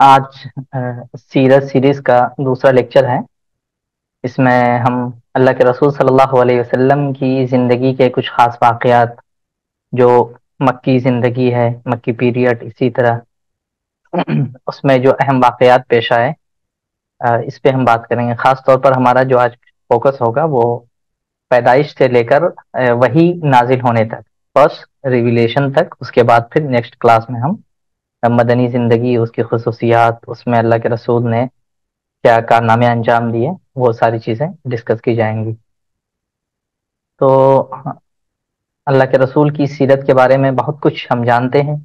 आज सीरत सीरीज़ का दूसरा लेक्चर है। इसमें हम अल्लाह के रसूल सल्लल्लाहु अलैहि वसल्लम की ज़िंदगी के कुछ ख़ास वाक़यात, जो मक्की ज़िंदगी है, मक्की पीरियड, इसी तरह। उसमें जो अहम वाक़यात पेश आए इस पे हम बात करेंगे। ख़ास तौर पर हमारा जो आज फोकस होगा, वो पैदाइश से लेकर वही नाजिल होने तक, फ़र्स्ट रिविलेशन तक, उसके बाद फिर नेक्स्ट क्लास में हम मदनी ज़िंदगी उसकी खसूसियात उसमें अल्लाह के रसूल ने क्या कारनामे अंजाम दिए वो सारी चीज़ें डिस्कस की जाएँगी। तो अल्लाह के रसूल की सीरत के बारे में बहुत कुछ हम जानते हैं।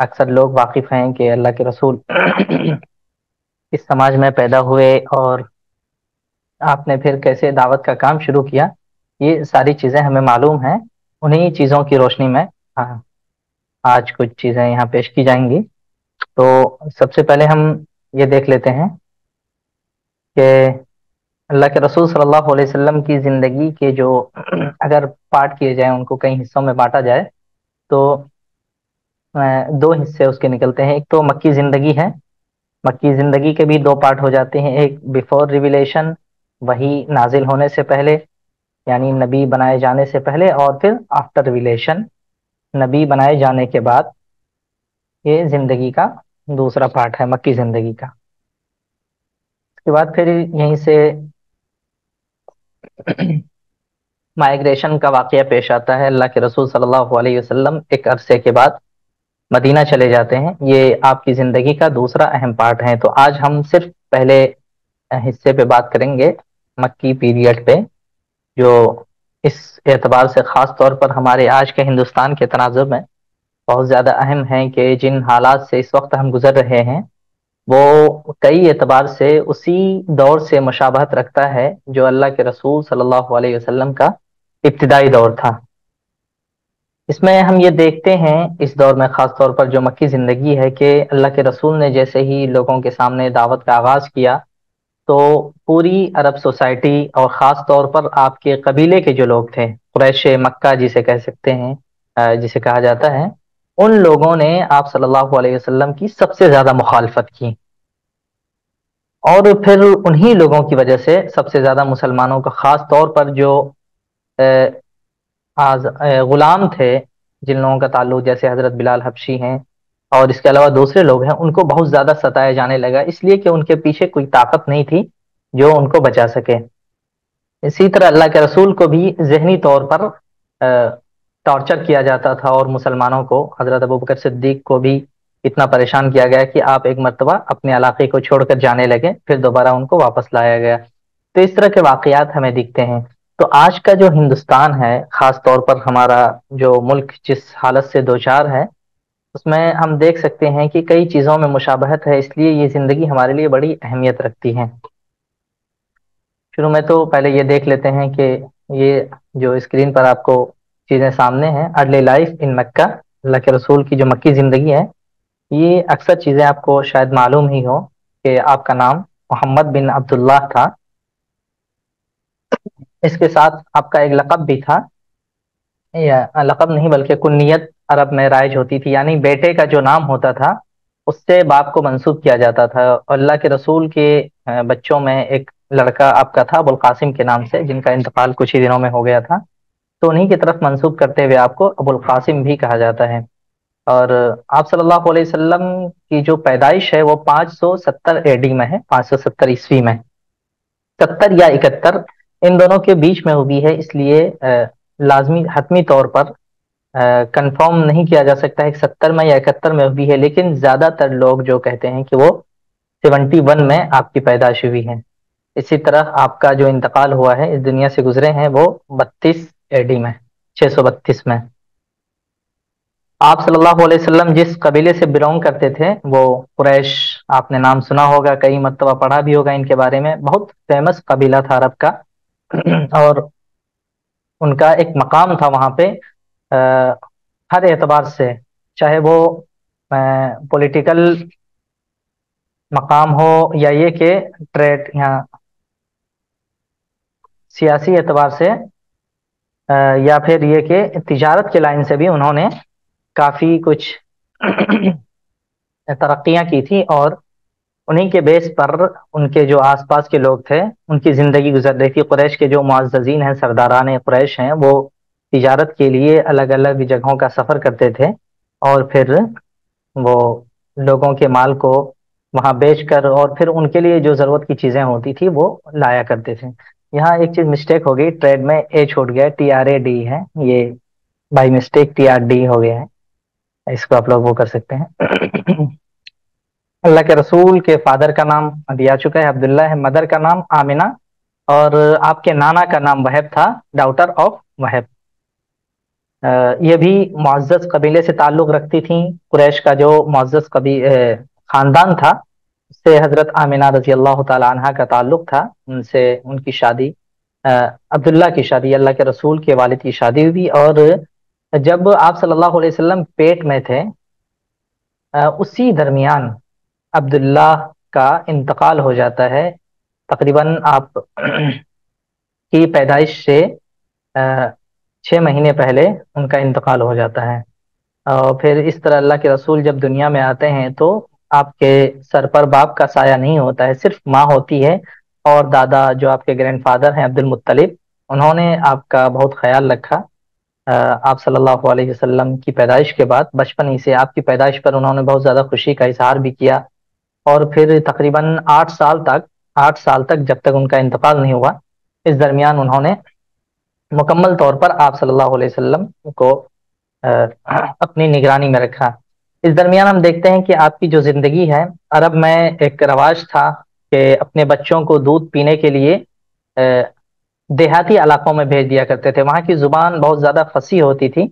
अक्सर लोग वाकिफ़ हैं कि अल्लाह के रसूल इस समाज में पैदा हुए और आपने फिर कैसे दावत का काम शुरू किया ये सारी चीज़ें हमें मालूम हैं। उन्हीं चीज़ों की रोशनी में हाँ, आज कुछ चीज़ें यहाँ पेश की जाएँगी। तो सबसे पहले हम ये देख लेते हैं कि अल्लाह के रसूल सल्लल्लाहु अलैहि वसल्लम की ज़िंदगी के जो अगर पार्ट किए जाए, उनको कई हिस्सों में बांटा जाए तो दो हिस्से उसके निकलते हैं। एक तो मक्की ज़िंदगी है। मक्की ज़िंदगी के भी दो पार्ट हो जाते हैं। एक बिफोर रिविलेशन, वही नाजिल होने से पहले, यानी नबी बनाए जाने से पहले, और फिर आफ्टर रिविलेशन, नबी बनाए जाने के बाद। ये ज़िंदगी का दूसरा पार्ट है, मक्की ज़िंदगी का। उसके बाद फिर यहीं से माइग्रेशन का वाक़ पेश आता है। अल्लाह के रसूल सल्लल्लाहु अलैहि वसल्लम एक अरसे के बाद मदीना चले जाते हैं। ये आपकी ज़िंदगी का दूसरा अहम पार्ट है। तो आज हम सिर्फ़ पहले हिस्से पे बात करेंगे मक्की पीरियड पे, जो इस एतबार से ख़ास तौर पर हमारे आज के हिंदुस्तान के तनाज़ुब में बहुत ज़्यादा अहम है कि जिन हालात से इस वक्त हम गुजर रहे हैं, वो कई एतबार से उसी दौर से मुशाबहत रखता है जो अल्लाह के रसूल सल्लल्लाहु अलैहि वसल्लम का इब्तदाई दौर था। इसमें हम ये देखते हैं, इस दौर में ख़ास तौर पर जो मक्की ज़िंदगी है कि अल्लाह के रसूल ने जैसे ही लोगों के सामने दावत का आगाज़ किया तो पूरी अरब सोसाइटी और ख़ास तौर पर आपके कबीले के जो लोग थे क्रैश मक्का जिसे कह सकते हैं जिसे कहा जाता है उन लोगों ने आप सल्लल्लाहु अलैहि वसल्लम की सबसे ज़्यादा मुखालफत की। और फिर उन्हीं लोगों की वजह से सबसे ज़्यादा मुसलमानों का ख़ास तौर पर जो आज गुलाम थे, जिन लोगों का ताल्लुक जैसे हज़रत बिलाल हबशी हैं, और इसके अलावा दूसरे लोग हैं, उनको बहुत ज़्यादा सताया जाने लगा, इसलिए कि उनके पीछे कोई ताकत नहीं थी जो उनको बचा सके। इसी तरह अल्लाह के रसूल को भी जहनी तौर पर टॉर्चर किया जाता था और मुसलमानों को, हज़रत अबू बकर सिद्दीक को भी इतना परेशान किया गया कि आप एक मरतबा अपने इलाके को छोड़कर जाने लगे, फिर दोबारा उनको वापस लाया गया। तो इस तरह के वाकयात हमें दिखते हैं। तो आज का जो हिंदुस्तान है, ख़ास तौर पर हमारा जो मुल्क जिस हालत से दो चार है, उसमें हम देख सकते हैं कि कई चीज़ों में मुशाबहत है, इसलिए ये ज़िंदगी हमारे लिए बड़ी अहमियत रखती है। शुरू में तो पहले ये देख लेते हैं कि ये जो स्क्रीन पर आपको चीज़ें सामने हैं अर्ली लाइफ इन मक्का, अल्लाह के रसूल की जो मक्की ज़िंदगी है, ये अक्सर चीज़ें आपको शायद मालूम ही हो कि आपका नाम मोहम्मद बिन अब्दुल्ला था। इसके साथ आपका एक लकब भी था। या लकब नहीं, बल्कि कुन्नीत अरब में राइज होती थी, यानी बेटे का जो नाम होता था, उससे बाप को मंसूब किया जाता था। अल्लाह के रसूल के बच्चों में एक लड़का आपका था, अबुल कासिम के नाम से, जिनका इंतकाल कुछ ही दिनों में हो गया था। तो उन्हीं की तरफ़ मंसूब करते हुए आपको अबुल कासिम भी कहा जाता है। और आप सल्लल्लाहु अलैहि वसल्लम की जो पैदाइश है वो 570 एडी में है 570 ईस्वी में। सत्तर या इकहत्तर, इन दोनों के बीच में हुई है, इसलिए लाजमी, हतमी तौर पर कंफर्म नहीं किया जा सकता है सत्तर में या इकहत्तर में हुई है, लेकिन ज़्यादातर लोग जो कहते हैं कि वो सेवेंटी वन में आपकी पैदाइश हुई है। इसी तरह आपका जो इंतकाल हुआ है, इस दुनिया से गुजरे हैं, वो बत्तीस एडी में 632 में। आप सल्लल्लाहु अलैहि वसल्लम जिस कबीले से बिलोंग करते थे वो कुरैश आपने नाम सुना होगा कई मरतबा पढ़ा भी होगा इनके बारे में। बहुत फ़ेमस कबीला था अरब का। और उनका एक मकाम था वहाँ पे आ, हर एतबार से। चाहे वो पॉलिटिकल मकाम हो या ये के ट्रेड या सियासी एतबार से या फिर ये कि तिजारत के लाइन से भी उन्होंने काफ़ी कुछ तरक्याँ की थी और उन्हीं के बेस पर उनके जो आसपास के लोग थे, उनकी ज़िंदगी गुजर रही थी कुरैश के जो मुआज़ीन हैं, सरदारान कुरैश हैं, वो तिजारत के लिए अलग अलग जगहों का सफ़र करते थे और फिर वो लोगों के माल को वहाँ बेचकर और फिर उनके लिए जो ज़रूरत की चीज़ें होती थी, वो लाया करते थे। यहाँ एक चीज़ मिस्टेक हो गई ट्रेड में ए छूट गया टी आर ए डी है, ये by mistake T R D हो गया है, इसको आप लोग वो कर सकते हैं। अल्लाह के रसूल के फादर का नाम अभी आ चुका है अब्दुल्ला है, मदर का नाम आमिना, और आपके नाना का नाम वहब था डाउटर ऑफ़ वहब। ये भी मुआज़ कबीले से ताल्लुक़ रखती थी, कुरैश का जो मुआज़ कबी ख़ानदान था उससे हज़रत आमिना रज़ी अल्लाह तहा का ताल्लुक़ था। उनसे उनकी शादी अब्दुल्ला की शादी, अल्लाह के रसूल के वालिद की शादी हुई और जब आप सल्लल्लाहु अलैहि वसल्लम पेट में थे उसी दरमियान अब्दुल्ला का इंतकाल हो जाता है। तकरीबन आप की पैदाइश से छः महीने पहले उनका इंतकाल हो जाता है। और फिर इस तरह अल्लाह के रसूल जब दुनिया में आते हैं तो आपके सर पर बाप का साया नहीं होता है, सिर्फ़ माँ होती है और दादा जो आपके ग्रैंडफादर हैं, अब्दुल मुत्तलिब, उन्होंने आपका बहुत ख्याल रखा। आप सल्लल्लाहु अलैहि वसल्लम की पैदाइश के बाद, बचपन ही से आपकी पैदाइश पर उन्होंने बहुत ज़्यादा खुशी का इजहार भी किया और फिर तकरीबन आठ साल तक, आठ साल तक जब तक उनका इंतकाल नहीं हुआ, इस दरमियान उन्होंने मुकम्मल तौर पर आप सल्लल्लाहु अलैहि वसल्लम को अपनी निगरानी में रखा। इस दरमियान हम देखते हैं कि आपकी जो ज़िंदगी है, अरब में एक रवाज था कि अपने बच्चों को दूध पीने के लिए देहाती इलाकों में भेज दिया करते थे। वहाँ की ज़ुबान बहुत ज़्यादा फंसी होती थी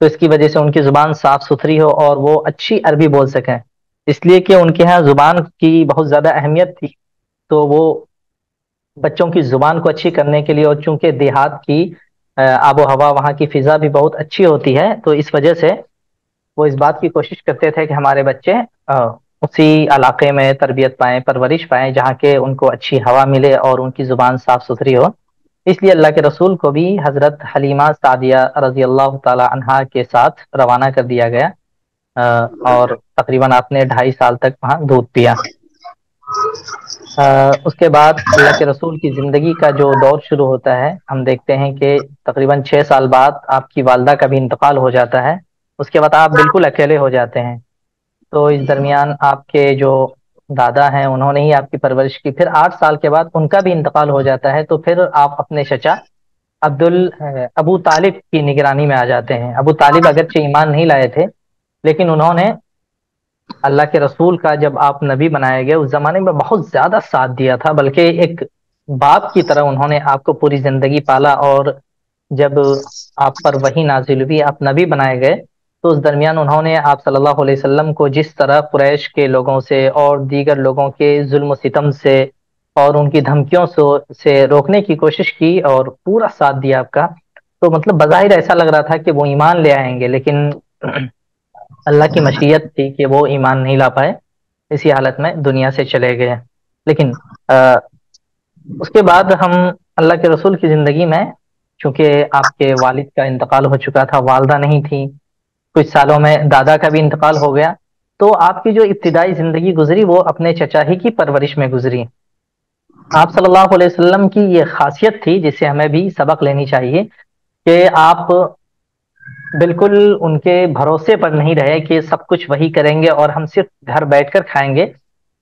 तो इसकी वजह से उनकी ज़ुबान साफ़ सुथरी हो और वो अच्छी अरबी बोल सकें। इसलिए कि उनके यहाँ ज़ुबान की बहुत ज़्यादा अहमियत थी तो वो बच्चों की ज़ुबान को अच्छी करने के लिए और चूँकि देहात की आबो हवा वहाँ की फ़िज़ा भी बहुत अच्छी होती है तो इस वजह से वो इस बात की कोशिश करते थे कि हमारे बच्चे उसी इलाके में तरबियत पाएँ परवरिश पाएँ जहाँ के उनको अच्छी हवा मिले और उनकी ज़ुबान साफ़ सुथरी हो। इसलिए अल्लाह के रसूल को भी हज़रत हलीमा सादिया रज़ी अल्लाह तहा के साथ रवाना कर दिया गया। और तकरीबन आपने ढाई साल तक वहाँ दूध पिया। आ, उसके बाद अल्लाह के रसूल की ज़िंदगी का जो दौर शुरू होता है हम देखते हैं कि तकरीबन छः साल बाद आपकी वालदा का भी इंतकाल हो जाता है। उसके बाद आप बिल्कुल अकेले हो जाते हैं। तो इस दरमियान आपके जो दादा हैं उन्होंने ही आपकी परवरिश की। फिर आठ साल के बाद उनका भी इंतकाल हो जाता है तो फिर आप अपने चचा अब्दुल अबू तालिब की निगरानी में आ जाते हैं। अबू तालिब अगरचे ईमान नहीं लाए थे लेकिन उन्होंने अल्लाह के रसूल का जब आप नबी बनाए गए उस जमाने में बहुत ज़्यादा साथ दिया था बल्कि एक बाप की तरह उन्होंने आपको पूरी ज़िंदगी पाला और जब आप पर वही नाजिल हुई आप नबी बनाए गए तो उस दरमियान उन्होंने आप सल्लल्लाहु अलैहि वसल्लम को जिस तरह कुरैश के लोगों से और दीगर लोगों के जुल्म सितम से और उनकी धमकियों से, रोकने की कोशिश की और पूरा साथ दिया आपका तो मतलब बाहिर ऐसा लग रहा था कि वो ईमान ले आएँगे लेकिन अल्लाह की मशीयत थी कि वो ईमान नहीं ला पाए इसी हालत में दुनिया से चले गए। लेकिन आ, उसके बाद हम अल्लाह के रसूल की ज़िंदगी में चूँकि आपके वालिद का इंतकाल हो चुका था वालदा नहीं थी कुछ सालों में दादा का भी इंतकाल हो गया तो आपकी जो इब्तदाई ज़िंदगी गुजरी, वो अपने चचा ही की परवरिश में गुजरी। आप सल्लल्लाहु अलैहि वसल्लम की ये खासियत थी, जिसे हमें भी सबक लेनी चाहिए, कि आप बिल्कुल उनके भरोसे पर नहीं रहे कि सब कुछ वही करेंगे और हम सिर्फ़ घर बैठकर खाएँगे,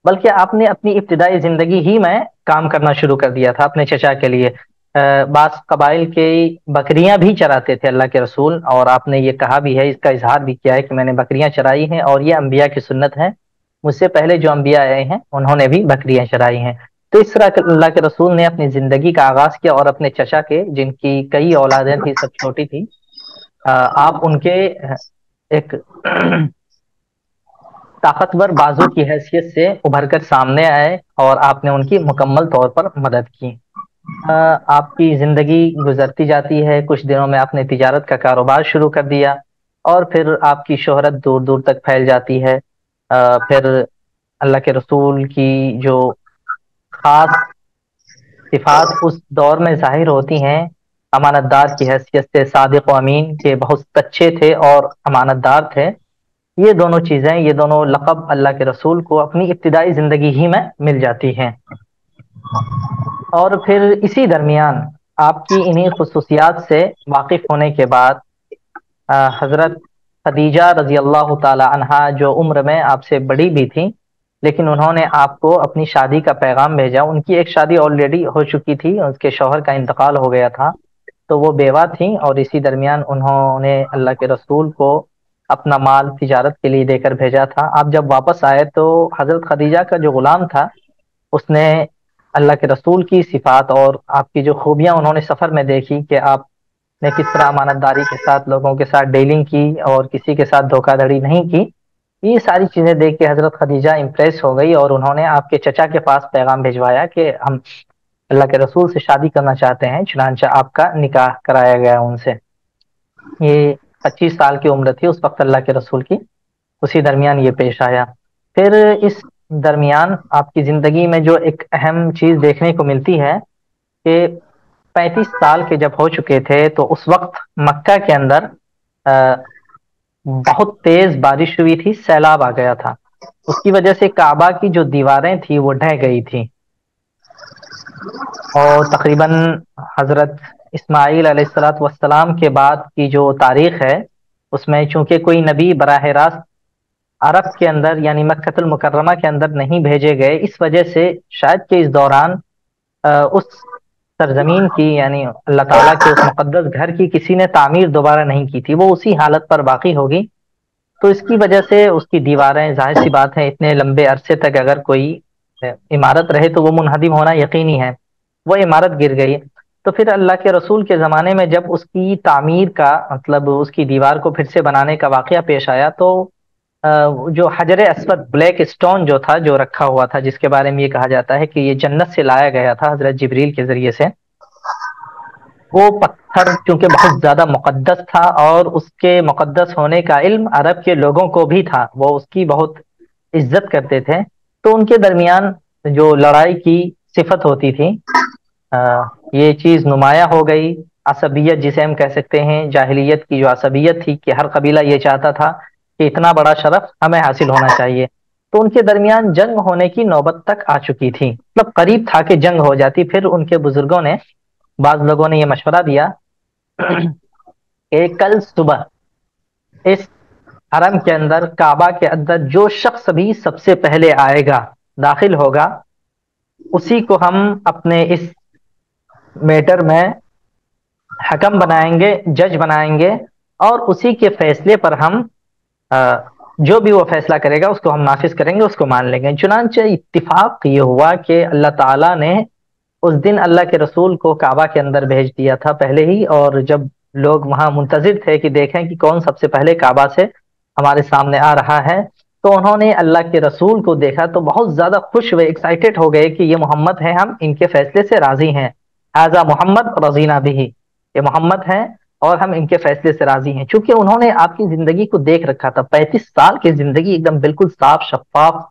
बल्कि आपने अपनी इब्तदाई ज़िंदगी ही में काम करना शुरू कर दिया था अपने चचा के लिए। बास कबाइल के बकरियाँ भी चराते थे अल्लाह के रसूल, और आपने ये कहा भी है, इसका इजहार भी किया है कि मैंने बकरियाँ चराई हैं, और ये अम्बिया की सुन्नत है। मुझसे पहले जो अम्बिया आए हैं, उन्होंने भी बकरियाँ चराई हैं। तो इस तरह अल्लाह के रसूल ने अपनी ज़िंदगी का आगाज़ किया, और अपने चचा के, जिनकी कई औलादें थी, सब छोटी थी आप उनके, एक ताकतवर बाजू की हैसियत से उभर कर सामने आए, और आपने उनकी मुकम्मल तौर पर मदद की। आपकी ज़िंदगी गुजरती जाती है, कुछ दिनों में आपने तिजारत का कारोबार शुरू कर दिया और फिर आपकी शोहरत दूर दूर तक फैल जाती है। फिर अल्लाह के रसूल की जो खास सिफात उस दौर में ज़ाहिर होती हैं, अमानतदार की हैसियत से सादिक अमीन के बहुत अच्छे थे और अमानतदार थे। ये दोनों चीज़ें, ये दोनों लक़ब अल्लाह के रसूल को अपनी इब्तदाई ज़िंदगी ही में मिल जाती हैं। और फिर इसी दरमियान आपकी इन्हीं खसूसियात से वाकिफ़ होने के बाद हज़रत खदीजा रज़ी अल्लाह तहा जो उम्र में आपसे बड़ी भी थी, लेकिन उन्होंने आपको अपनी शादी का पैगाम भेजा। उनकी एक शादी ऑलरेडी हो चुकी थी, उसके शोहर का इंतकाल हो गया था तो वो बेवा थी और इसी दरमियान उन्होंने अल्लाह के रसूल को अपना माल तिजारत के लिए देकर भेजा था। आप जब वापस आए तो हज़रत खदीजा का जो ग़ुलाम था, उसने अल्लाह के रसूल की सिफात और आपकी जो खूबियाँ उन्होंने सफ़र में देखी कि आपने किस तरह अमानतदारी के साथ लोगों के साथ डीलिंग की और किसी के साथ धोखाधड़ी नहीं की, ये सारी चीज़ें देख के हज़रत खदीजा इम्प्रेस हो गई और उन्होंने आपके चचा के पास पैगाम भिजवाया कि हम अल्लाह के रसूल से शादी करना चाहते हैं चुनानचा आपका निकाह कराया गया उनसे। ये पच्चीस साल की उम्र थी उस वक्त अल्लाह के रसूल की, उसी दरमियान ये पेश आया। फिर इस दरमियान आपकी ज़िंदगी में जो एक अहम चीज़ देखने को मिलती है कि पैंतीस साल के जब हो चुके थे तो उस वक्त मक्का के अंदर बहुत तेज बारिश हुई थी, सैलाब आ गया था। उसकी वजह से काबा की जो दीवारें थी, वो ढह गई थी। और तकरीबन हज़रत इस्माईल वसलाम के बाद की जो तारीख है, उसमें चूँकि कोई नबी बराह रास्त अरब के अंदर यानी मक्तुल मुकर्रमा के अंदर नहीं भेजे गए। इस वजह से शायद के इस दौरान आ, उस सरजमीन की यानी अल्लाह ताला के उस मुकद्दस घर की किसी ने तामीर दोबारा नहीं की थी। वो उसी हालत पर बाकी होगी। तो इसकी वजह से उसकी दीवारें ज़ाहिर सी बात है इतने लंबे अरसे तक अगर कोई इमारत रहे तो वो मुनहदिम होना यकीनी है। वो इमारत गिर गई। तो फिर अल्लाह के रसूल के ज़माने में जब उसकी तामीर का मतलब उसकी दीवार को फिर से बनाने का वाक़ पेश आया तो जो हजर असवद ब्लैक स्टोन जो था जो रखा हुआ था जिसके बारे में ये कहा जाता है कि ये जन्नत से लाया गया था हज़रत जबरील के ज़रिए से। वो पत्थर चूँकि बहुत ज़्यादा मुकद्दस था और उसके मुकद्दस होने का इल्म अरब के लोगों को भी था वो उसकी बहुत इज़्ज़त करते थे। तो उनके दरमियान जो लड़ाई की सिफत होती थी आ, ये चीज़ नुमाया हो गई। असबियत जिसे हम कह सकते हैं जाहिलियत की जो असबियत थी कि हर कबीला ये चाहता था कि इतना बड़ा शरफ हमें हासिल होना चाहिए। तो उनके दरमियान जंग होने की नौबत तक आ चुकी थी। मतलब करीब था कि जंग हो जाती फिर उनके बुज़ुर्गों ने बाज लोगों ने यह मशवरा दिया कि कल सुबह इस हरम के अंदर काबा के अंदर जो शख्स भी सबसे पहले आएगा दाखिल होगा उसी को हम अपने इस मैटर में हकम बनाएँगे जज बनाएँगे और उसी के फैसले पर हम जो भी वो फैसला करेगा, उसको हम नाफिज करेंगे, उसको मान लेंगे। चुनानचे इत्तिफाक ये हुआ कि अल्लाह ताला ने उस दिन अल्लाह के रसूल को काबा के अंदर भेज दिया था पहले ही, और जब लोग वहाँ मुंतजिर थे कि देखें कि कौन सबसे पहले काबा से हमारे सामने आ रहा है तो उन्होंने अल्लाह के रसूल को देखा तो बहुत ज़्यादा खुश हुए एक्साइटेड हो गए कि ये मोहम्मद है, हम इनके फैसले से राज़ी हैं। हाजा मोहम्मद रजीना भी ये मोहम्मद है। और हम इनके फैसले से राज़ी हैं। क्योंकि उन्होंने आपकी ज़िंदगी को देख रखा था, पैंतीस साल की ज़िंदगी एकदम बिल्कुल साफ़, शफाफ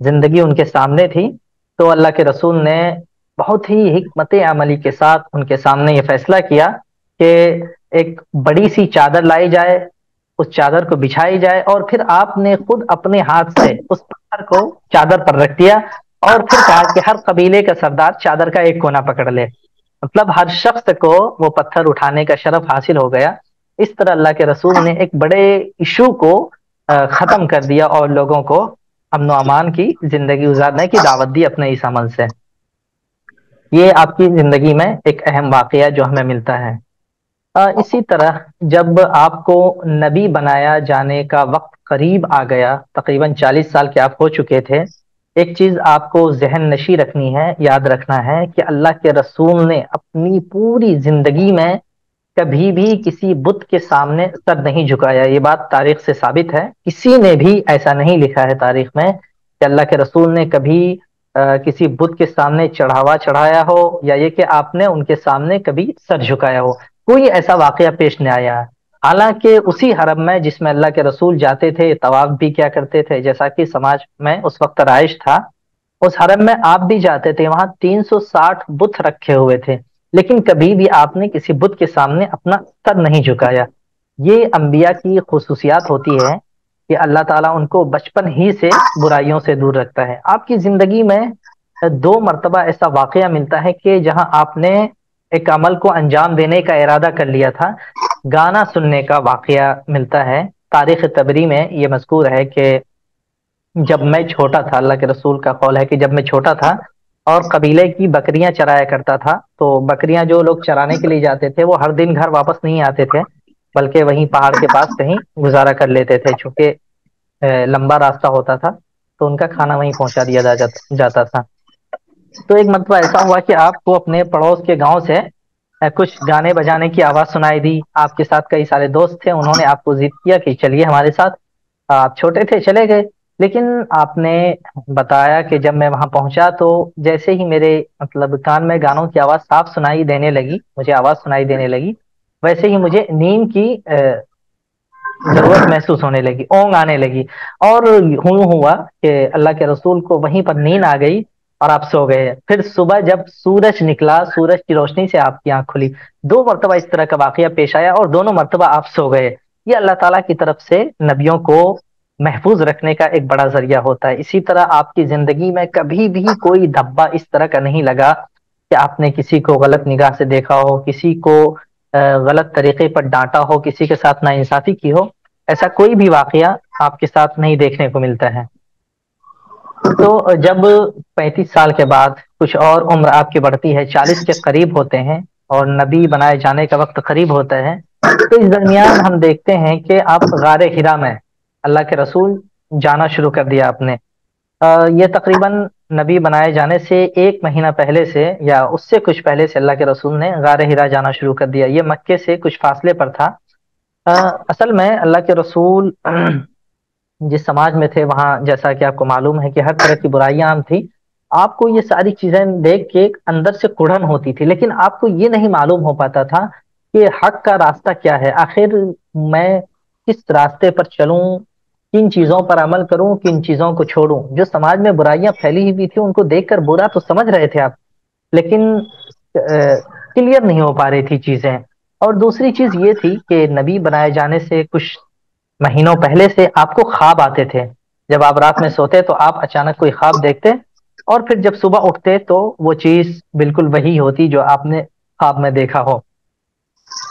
ज़िंदगी उनके सामने थी। तो अल्लाह के रसूल ने बहुत ही हमत अमली के साथ उनके सामने ये फैसला किया कि एक बड़ी सी चादर लाई जाए, उस चादर को बिछाई जाए और फिर आपने खुद अपने हाथ से उस पत्थर को चादर पर रख दिया और फिर कहा कि हर कबीले का सरदार चादर का एक कोना पकड़ ले। मतलब हर शख्स को वो पत्थर उठाने का शरफ हासिल हो गया। इस तरह अल्लाह के रसूल ने एक बड़े इशू को खत्म कर दिया और लोगों को अमन अमान की ज़िंदगी गुजारने की दावत दी अपने इस अमल से। ये आपकी ज़िंदगी में एक अहम वाकया जो हमें मिलता है। इसी तरह जब आपको नबी बनाया जाने का वक्त करीब आ गया, तकरीबन 40 साल के आप हो चुके थे एक चीज़ आपको जहन नशी रखनी है याद रखना है कि अल्लाह के रसूल ने अपनी पूरी ज़िंदगी में कभी भी किसी बुत के सामने सर नहीं झुकाया। ये बात तारीख से साबित है। किसी ने भी ऐसा नहीं लिखा है तारीख में कि अल्लाह के रसूल ने कभी आ, किसी बुत के सामने चढ़ावा चढ़ाया हो या ये कि आपने उनके सामने कभी सर झुकाया हो। कोई ऐसा वाकया पेश नहीं आया। हालाँकि उसी हरम में जिसमें अल्लाह के रसूल जाते थे, तवाफ भी क्या करते थे, जैसा कि समाज में उस वक्त राइश था, उस हरम में आप भी जाते थे, वहाँ 360 बुत रखे हुए थे, लेकिन कभी भी आपने किसी बुत के सामने अपना सर नहीं झुकाया। ये अंबिया की खसूसियात होती है कि अल्लाह ताला उनको बचपन ही से बुराइयों से दूर रखता है। आपकी ज़िंदगी में दो मरतबा ऐसा वाक़या मिलता है कि जहाँ आपने एक अमल को अंजाम देने का इरादा कर लिया था गाना सुनने का वाक़या मिलता है। तारीख़ तबरी में ये मज़कूर है कि जब मैं छोटा था अल्लाह के रसूल का कौल है कि जब मैं छोटा था और कबीले की बकरियाँ चराया करता था तो बकरियाँ जो लोग चराने के लिए जाते थे वो हर दिन घर वापस नहीं आते थे बल्कि वहीं पहाड़ के पास कहीं गुजारा कर लेते थे चूँकि लंबा रास्ता होता था तो उनका खाना वहीं पहुँचा दिया जा, जाता था। तो एक मतलब ऐसा हुआ कि आपको अपने पड़ोस के गाँव से कुछ गाने बजाने की आवाज़ सुनाई दी। आपके साथ कई सारे दोस्त थे, उन्होंने आपको जिद किया कि चलिए हमारे साथ। आप छोटे थे, चले गए। लेकिन आपने बताया कि जब मैं वहाँ पहुँचा तो जैसे ही मेरे मतलब कान में गानों की आवाज़ साफ़ सुनाई देने लगी, मुझे आवाज़ सुनाई देने लगी, वैसे ही मुझे नींद की ज़रूरत महसूस होने लगी, ओंग आने लगी। और हुआ कि अल्लाह के रसूल को वहीं पर नींद आ गई और आप सो गए। फिर सुबह जब सूरज निकला, सूरज की रोशनी से आपकी आँख खुली, दो मरतबा इस तरह का वाकया पेश आया और दोनों मरतबा आप सो गए। ये अल्लाह ताला की तरफ़ से नबियों को महफूज रखने का एक बड़ा ज़रिया होता है। इसी तरह आपकी ज़िंदगी में कभी भी कोई धब्बा इस तरह का नहीं लगा कि आपने किसी को गलत निगाह से देखा हो, किसी को गलत तरीके पर डांटा हो, किसी के साथ नाइंसाफी की हो। ऐसा कोई भी वाकया आपके साथ नहीं देखने को मिलता है। तो जब 35 साल के बाद कुछ और उम्र आपकी बढ़ती है 40 के करीब होते हैं और नबी बनाए जाने का वक्त करीब होता है तो इस दरमियान हम देखते हैं कि आप गार हिरा में अल्लाह के रसूल जाना शुरू कर दिया आपने। ये तकरीबन नबी बनाए जाने से एक महीना पहले से या उससे कुछ पहले से अल्लाह के रसूल ने गार हिरा जाना शुरू कर दिया। ये मक्के से कुछ फासले पर था। आ, असल में अल्लाह के रसूल जिस समाज में थे, वहाँ जैसा कि आपको मालूम है कि हर तरह की बुराइयाँ आम थी, आपको ये सारी चीज़ें देख के अंदर से कुड़न होती थी। लेकिन आपको ये नहीं मालूम हो पाता था कि हक का रास्ता क्या है। आखिर मैं किस रास्ते पर चलूँ, किन चीज़ों पर अमल करूँ, किन चीज़ों को छोड़ूं? जो समाज में बुराइयाँ फैली हुई थी, उनको देखकर बुरा तो समझ रहे थे आप, लेकिन क्लियर नहीं हो पा रही थी चीज़ें। और दूसरी चीज़ ये थी कि नबी बनाए जाने से कुछ महीनों पहले से आपको ख्वाब आते थे। जब आप रात में सोते तो आप अचानक कोई ख्वाब देखते और फिर जब सुबह उठते तो वो चीज़ बिल्कुल वही होती जो आपने ख्वाब में देखा हो।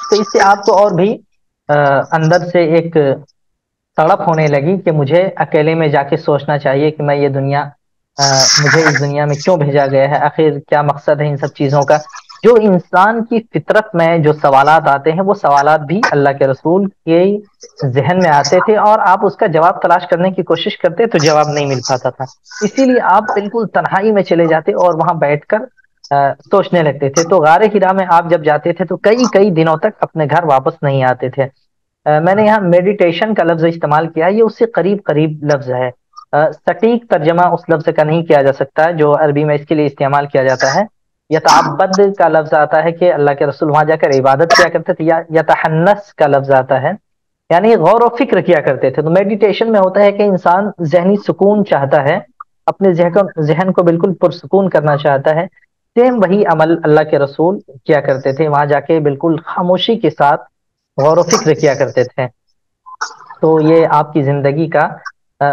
तो इससे आपको और भी आ, अंदर से एक तड़प होने लगी कि मुझे अकेले में जाके सोचना चाहिए कि मैं ये दुनिया आ, मुझे इस दुनिया में क्यों भेजा गया है आखिर क्या मकसद है इन सब चीज़ों का? जो इंसान की फितरत में जो सवाल आते हैं वो सवालात भी अल्लाह के रसूल के जहन में आते थे और आप उसका जवाब तलाश करने की कोशिश करते तो जवाब नहीं मिल पाता था। इसीलिए आप बिल्कुल तन्हाई में चले जाते और वहाँ बैठकर सोचने लगते थे। तो गारे हिरा में आप जब जाते थे तो कई कई दिनों तक अपने घर वापस नहीं आते थे। आ, मैंने यहाँ मेडिटेशन का लफ्ज इस्तेमाल किया ये उससे करीब करीब लफ्ज है। सटीक तर्जमा उस लफ्ज का नहीं किया जा सकता जो अरबी में इसके लिए इस्तेमाल किया जाता है। यताबद का लफ्ज आता है कि अल्लाह के रसूल वहाँ जाकर इबादत किया करते थे, या यतहन्नस का लफ्ज आता है। यानी गौर और फ़िक्र किया करते थे। तो मेडिटेशन में होता है कि इंसान जहनी सुकून चाहता है, अपने जहन को बिल्कुल पुरसकून करना चाहता है। सेम वही अमल अल्लाह के रसूल किया करते थे। वहाँ जाके बिल्कुल खामोशी के साथ गौर फ़िक्र किया करते थे। तो ये आपकी ज़िंदगी का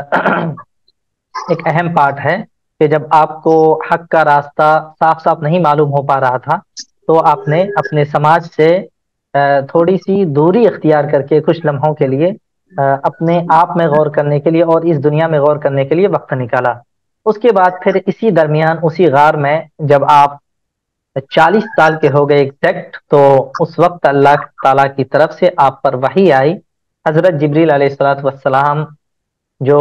एक अहम पार्ट है। कि जब आपको हक का रास्ता साफ़ साफ़ नहीं मालूम हो पा रहा था तो आपने अपने समाज से थोड़ी सी दूरी इख्तियार करके कुछ लम्हों के लिए अपने आप में गौर करने के लिए और इस दुनिया में गौर करने के लिए वक्त निकाला। उसके बाद फिर इसी दरमियान, उसी गार में जब आप 40 साल के हो गए एग्जैक्ट तो उस वक्त अल्लाह ताला की तरफ़ से आप पर वही आई। हज़रत जबरील सलाम जो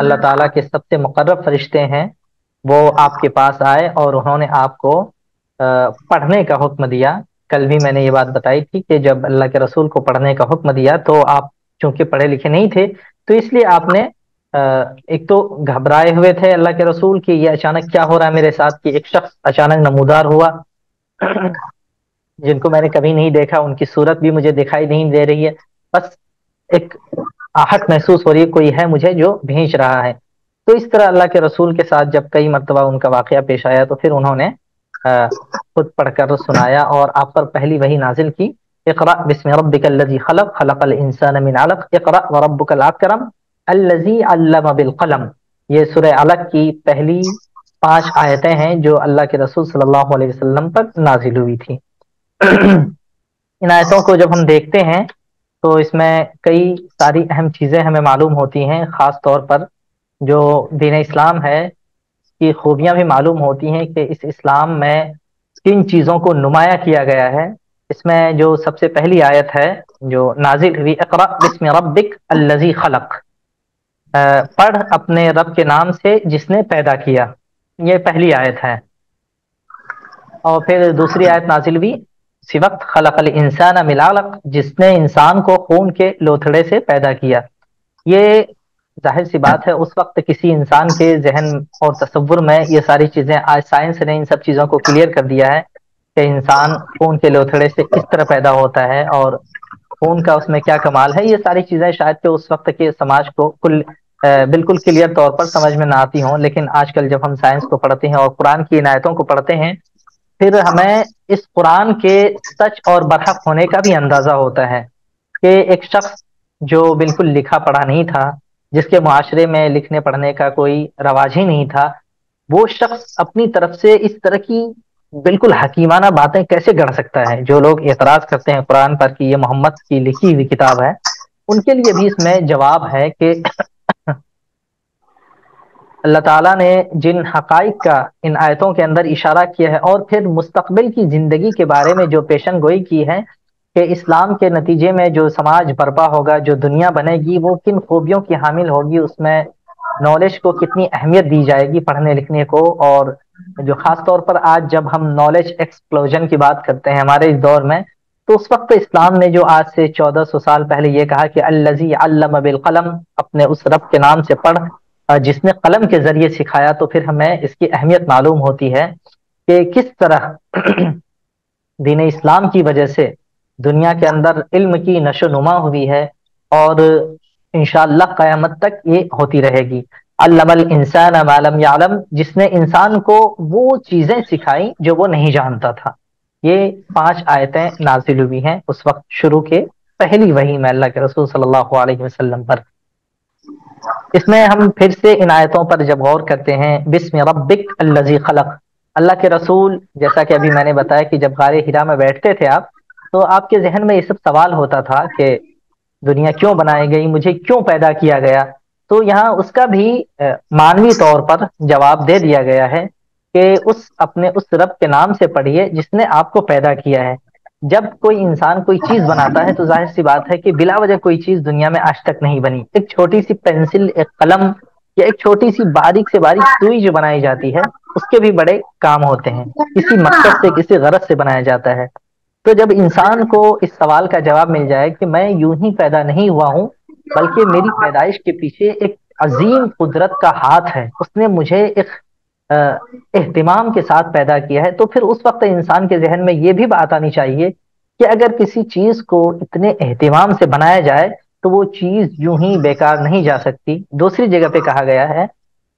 अल्लाह ताला के सबसे मुकर्रब फरिश्ते हैं। वो आपके पास आए और उन्होंने आपको पढ़ने का हुक्म दिया। कल भी मैंने ये बात बताई थी कि जब अल्लाह के रसूल को पढ़ने का हुक्म दिया तो आप चूँकि पढ़े लिखे नहीं थे तो इसलिए आपने एक तो घबराए हुए थे अल्लाह के रसूल कि ये अचानक क्या हो रहा है मेरे साथ कि एक शख्स अचानक नमूदार हुआ। जिनको मैंने कभी नहीं देखा, उनकी सूरत भी मुझे दिखाई नहीं दे रही है। बस एक आहट महसूस हो रही है, कोई है मुझे जो भेज रहा है। तो इस तरह अल्लाह के रसूल के साथ जब कई मरतबा उनका वाक़ पेश आया तो फिर उन्होंने खुद पढ़कर सुनाया और आप पर पहली वही नाजिल की, इकरा बिस्मि रब्बिकल्लज़ी खलक, खलकल इंसान मिन ये सूरह अलग की पहली पाँच आयतें हैं जो अल्लाह के रसूल सल्लल्लाहु अलैहि वसल्लम पर नाजिल हुई थी। इन आयतों को जब हम देखते हैं तो इसमें कई सारी अहम चीज़ें हमें मालूम होती हैं, ख़ास तौर पर जो दीन इस्लाम है की खूबियाँ भी मालूम होती हैं कि इस इस्लाम में किन चीज़ों को नुमाया किया गया है। इसमें जो सबसे पहली आयत है, जो नाजिल हुई अकरा बिस्म रब्बिक अल्लजी खलक। पढ़ अपने रब के नाम से जिसने पैदा किया। ये पहली आयत है। और फिर दूसरी आयत नाजिल हुई सी वक्त खलकल इंसान मिलालक जिसने इंसान को खून के लोथड़े से पैदा किया। ये ज़ाहिर सी बात है, उस वक्त किसी इंसान के जहन और तस्वुर में ये सारी चीज़ें आज साइंस ने इन सब चीज़ों को क्लियर कर दिया है कि इंसान खून के लोथड़े से किस तरह पैदा होता है और खून का उसमें क्या कमाल है। ये सारी चीज़ें शायद के उस वक्त के समाज को कुल बिल्कुल क्लियर तौर पर समझ में ना आती हों, लेकिन आजकल जब हम साइंस को पढ़ते हैं और कुरान की इनायतों को पढ़ते हैं फिर हमें इस कुरान के सच और बरहक होने का भी अंदाज़ा होता है कि एक शख्स जो बिल्कुल लिखा पढ़ा नहीं था, जिसके मुआशरे में लिखने पढ़ने का कोई रवाज ही नहीं था, वो शख्स अपनी तरफ़ से इस तरह की बिल्कुल हकीमाना बातें कैसे गढ़ सकता है? जो लोग एतराज़ करते हैं कुरान पर कि ये मोहम्मद की लिखी हुई किताब है, उनके लिए भी इसमें जवाब है कि अल्लाह ताला ने जिन हकाइक का इन आयतों के अंदर इशारा किया है और फिर मुस्तकबिल की ज़िंदगी के बारे में जो पेशन गोई की है कि इस्लाम के नतीजे में जो समाज बर्पा होगा, जो दुनिया बनेगी, वो किन खूबियों की हामिल होगी, उसमें नॉलेज को कितनी अहमियत दी जाएगी पढ़ने लिखने को और जो ख़ास तौर पर आज जब हम नॉलेज एक्सप्लोजन की बात करते हैं हमारे इस दौर में तो उस वक्त इस्लाम ने जो आज से चौदह सौ साल पहले ये कहा कि अल्लजी अल्लम बिल कलम, अपने उस रब के नाम से पढ़ जिसने कलम के ज़रिए सिखाया तो फिर हमें इसकी अहमियत मालूम होती है कि किस तरह दीन इस्लाम की वजह से दुनिया के अंदर इल्म की नशो नुमा हुई है और इनशाला क़यामत तक ये होती रहेगी। अल्लमल इंसान मालम यालम, जिसने इंसान को वो चीज़ें सिखाई जो वो नहीं जानता था। ये पाँच आयतें नाजिल हुई हैं उस वक्त शुरू के पहली वही में अल्लाह के रसूल सल्लल्लाहु अलैहि वसल्लम पर। इसमें हम फिर से इन आयतों पर जब गौर करते हैं, बिस्म रब्बिक अल्लजी खलक। अल्लाह के रसूल, जैसा कि अभी मैंने बताया कि जब गारे हिरा में बैठते थे आप तो आपके जहन में ये सब सवाल होता था कि दुनिया क्यों बनाई गई, मुझे क्यों पैदा किया गया? तो यहाँ उसका भी मानवी तौर पर जवाब दे दिया गया है कि उस, अपने उस रब के नाम से पढ़िए जिसने आपको पैदा किया है। जब कोई इंसान कोई चीज़ बनाता है तो ज़ाहिर सी बात है कि बिला वजह कोई चीज़ दुनिया में आज तक नहीं बनी। एक छोटी सी पेंसिल, एक कलम या एक छोटी सी बारीक से बारीक सुई जो बनाई जाती है, उसके भी बड़े काम होते हैं। किसी मकसद से, किसी गरज से बनाया जाता है। तो जब इंसान को इस सवाल का जवाब मिल जाए कि मैं यूँ ही पैदा नहीं हुआ हूँ, बल्कि मेरी पैदाइश के पीछे एक अजीम कुदरत का हाथ है, उसने मुझे एक एहतमाम के साथ पैदा किया है तो फिर उस वक्त इंसान के जहन में ये भी बात आनी चाहिए कि अगर किसी चीज़ को इतने अहतमाम से बनाया जाए तो वो चीज़ यूँ ही बेकार नहीं जा सकती। दूसरी जगह पे कहा गया है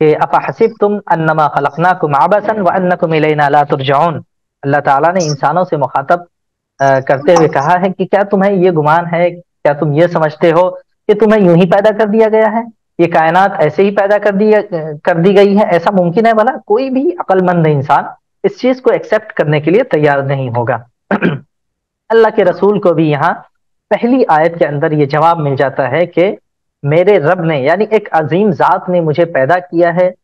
कि अपा हसिब तुम अन्नमा खलकना कुम आबसन व अन्नकुम इलैना तुरजाउन अल्लाह ताला ने इंसानों से मुखातब करते हुए कहा है कि क्या तुम्हें ये गुमान है, क्या तुम ये समझते हो कि तुम्हें यूँ ही पैदा कर दिया गया है? ये कायनात ऐसे ही पैदा कर दिया, कर दी गई है, ऐसा मुमकिन है भला कोई भी अक्लमंद इंसान इस चीज़ को एक्सेप्ट करने के लिए तैयार नहीं होगा। अल्लाह के रसूल को भी यहाँ पहली आयत के अंदर ये जवाब मिल जाता है कि मेरे रब ने, यानी एक अजीम जात ने मुझे पैदा किया है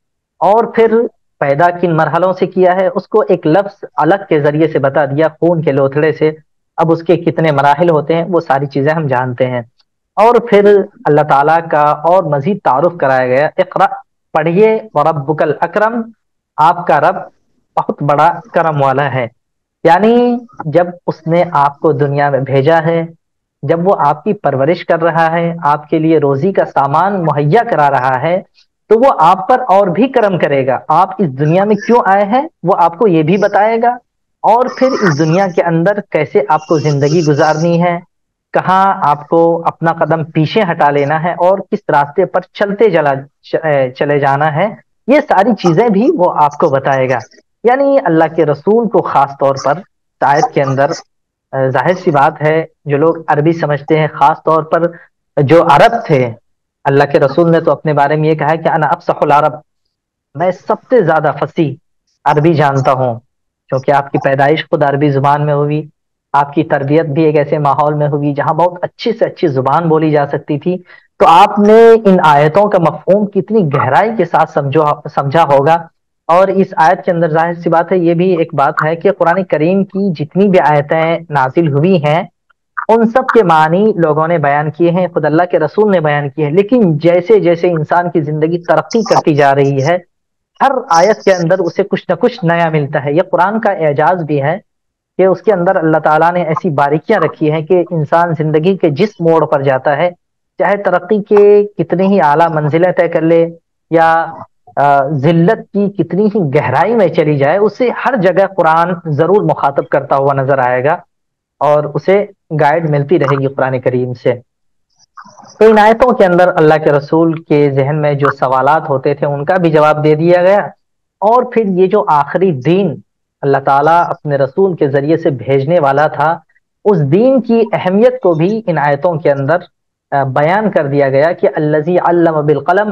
और फिर पैदा किन मरहलों से किया है, उसको एक लफ्ज अलग के ज़रिए से बता दिया, खून के लोथड़े से। अब उसके कितने मराहल होते हैं, वो सारी चीज़ें हम जानते हैं। और फिर अल्लाह ताला का और मजीद तारुफ कराया गया, इकरा, पढ़िए रब्बुकल अकरम आपका रब बहुत बड़ा करम वाला है। यानी जब उसने आपको दुनिया में भेजा है, जब वो आपकी परवरिश कर रहा है, आपके लिए रोजी का सामान मुहैया करा रहा है तो वो आप पर और भी कर्म करेगा। आप इस दुनिया में क्यों आए हैं, वो आपको ये भी बताएगा। और फिर इस दुनिया के अंदर कैसे आपको ज़िंदगी गुजारनी है कहाँ आपको अपना कदम पीछे हटा लेना है और किस रास्ते पर चलते जला चले जाना है, ये सारी चीज़ें भी वो आपको बताएगा। यानी अल्लाह के रसूल को खास तौर पर शायद के अंदर ज़ाहिर सी बात है, जो लोग अरबी समझते हैं, खास तौर पर जो अरब थे, अल्लाह के रसूल ने तो अपने बारे में ये कहा कि अना अफसहुल अरब। मैं सबसे ज़्यादा फसी अरबी जानता हूँ, क्योंकि आपकी पैदाइश खुद अरबी ज़ुबान में हुई आपकी तरबियत भी एक ऐसे माहौल में होगी जहाँ बहुत अच्छी से अच्छी ज़ुबान बोली जा सकती थी। तो आपने इन आयतों का मफहूम कितनी गहराई के साथ समझो, समझा होगा। और इस आयत के अंदर ज़ाहिर सी बात है, ये भी एक बात है कि कुरान करीम की जितनी भी आयतें नाजिल हुई हैं, उन सब के मानी लोगों ने बयान किए हैं, खुद अल्लाह के रसूल ने बयान किए हैं। लेकिन जैसे जैसे इंसान की ज़िंदगी तरक्की करती जा रही है, हर आयत के अंदर उसे कुछ ना कुछ नया मिलता है। यह कुरान का एजाज भी है कि उसके अंदर अल्लाह ताला ने ऐसी बारीकियाँ रखी हैं कि इंसान ज़िंदगी के जिस मोड़ पर जाता है, चाहे तरक्की के कितनी ही आला मंजिलें तय कर ले या जिल्लत की कितनी ही गहराई में चली जाए, उसे हर जगह कुरान ज़रूर मुखातब करता हुआ नज़र आएगा और उसे गाइड मिलती रहेगी कुरान करीम से। तो इन आयतों के अंदर अल्लाह के रसूल के जहन में जो सवालात होते थे, उनका भी जवाब दे दिया गया। और फिर ये जो आखिरी दीन अल्लाह ताला अपने रसूल के ज़रिए से भेजने वाला था। उस दीन की अहमियत को भी इन आयतों के अंदर बयान कर दिया गया कि अल्लजी अल्लम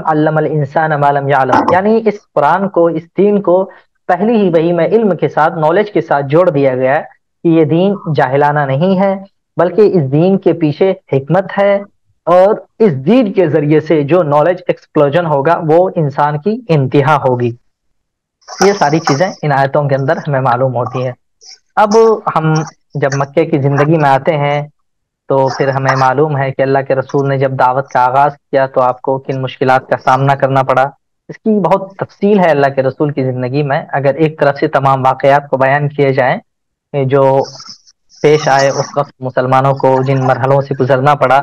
अल्लम इंसान मालम यालम। यानी इस कुरान को, इस दीन को पहली ही वही में इल्म के साथ, नॉलेज के साथ जोड़ दिया गया कि ये दीन जाहिलाना नहीं है, बल्कि इस दीन के पीछे हिकमत है और इस दीन के ज़रिए से जो नॉलेज, एक्सप्लोजन होगा, वो इंसान की इंतहा होगी। ये सारी चीज़ें इन आयतों के अंदर हमें मालूम होती है। अब हम जब मक्के की ज़िंदगी में आते हैं तो फिर हमें मालूम है कि अल्लाह के रसूल ने जब दावत का आगाज़ किया तो आपको किन मुश्किल का सामना करना पड़ा। इसकी बहुत तफसील है अल्लाह के रसूल की ज़िंदगी में। अगर एक तरफ़ से तमाम वाकयात को बयान किए जाए जो पेश आए उस वक्त मुसलमानों को जिन मरहलों से गुजरना पड़ा,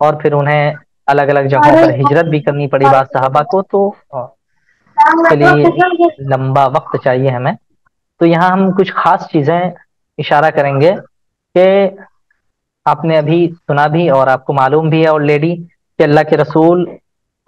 और फिर उन्हें अलग अलग जगहों पर हिजरत भी करनी पड़ी बात साहबा को तो चलिए लंबा वक्त चाहिए हमें। तो यहाँ हम कुछ खास चीज़ें इशारा करेंगे कि आपने अभी सुना भी और आपको मालूम भी है ऑलरेडी कि अल्लाह के रसूल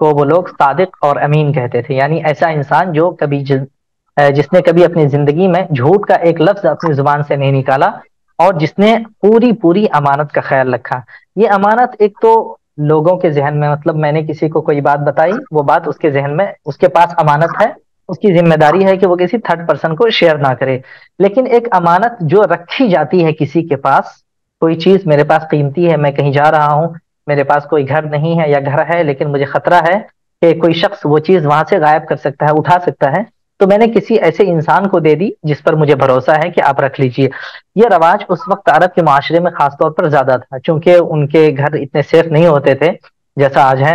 को वो लोग सादिक और अमीन कहते थे। यानी ऐसा इंसान जो कभी जिसने कभी अपनी ज़िंदगी में झूठ का एक लफ्ज अपनी ज़ुबान से नहीं निकाला और जिसने पूरी पूरी अमानत का ख्याल रखा। ये अमानत एक तो लोगों के जहन में मतलब मैंने किसी को कोई बात बताई, वो बात उसके जहन में, उसके पास अमानत है, उसकी ज़िम्मेदारी है कि वो किसी थर्ड पर्सन को शेयर ना करे। लेकिन एक अमानत जो रखी जाती है किसी के पास, कोई चीज़ मेरे पास कीमती है, मैं कहीं जा रहा हूँ, मेरे पास कोई घर नहीं है या घर है, लेकिन मुझे खतरा है कि कोई शख्स वो चीज़ वहाँ से गायब कर सकता है, उठा सकता है तो मैंने किसी ऐसे इंसान को दे दी जिस पर मुझे भरोसा है कि आप रख लीजिए। यह रवाज उस वक्त अरब के माशरे में खासतौर पर ज़्यादा था क्योंकि उनके घर इतने सेफ़ नहीं होते थे जैसा आज है।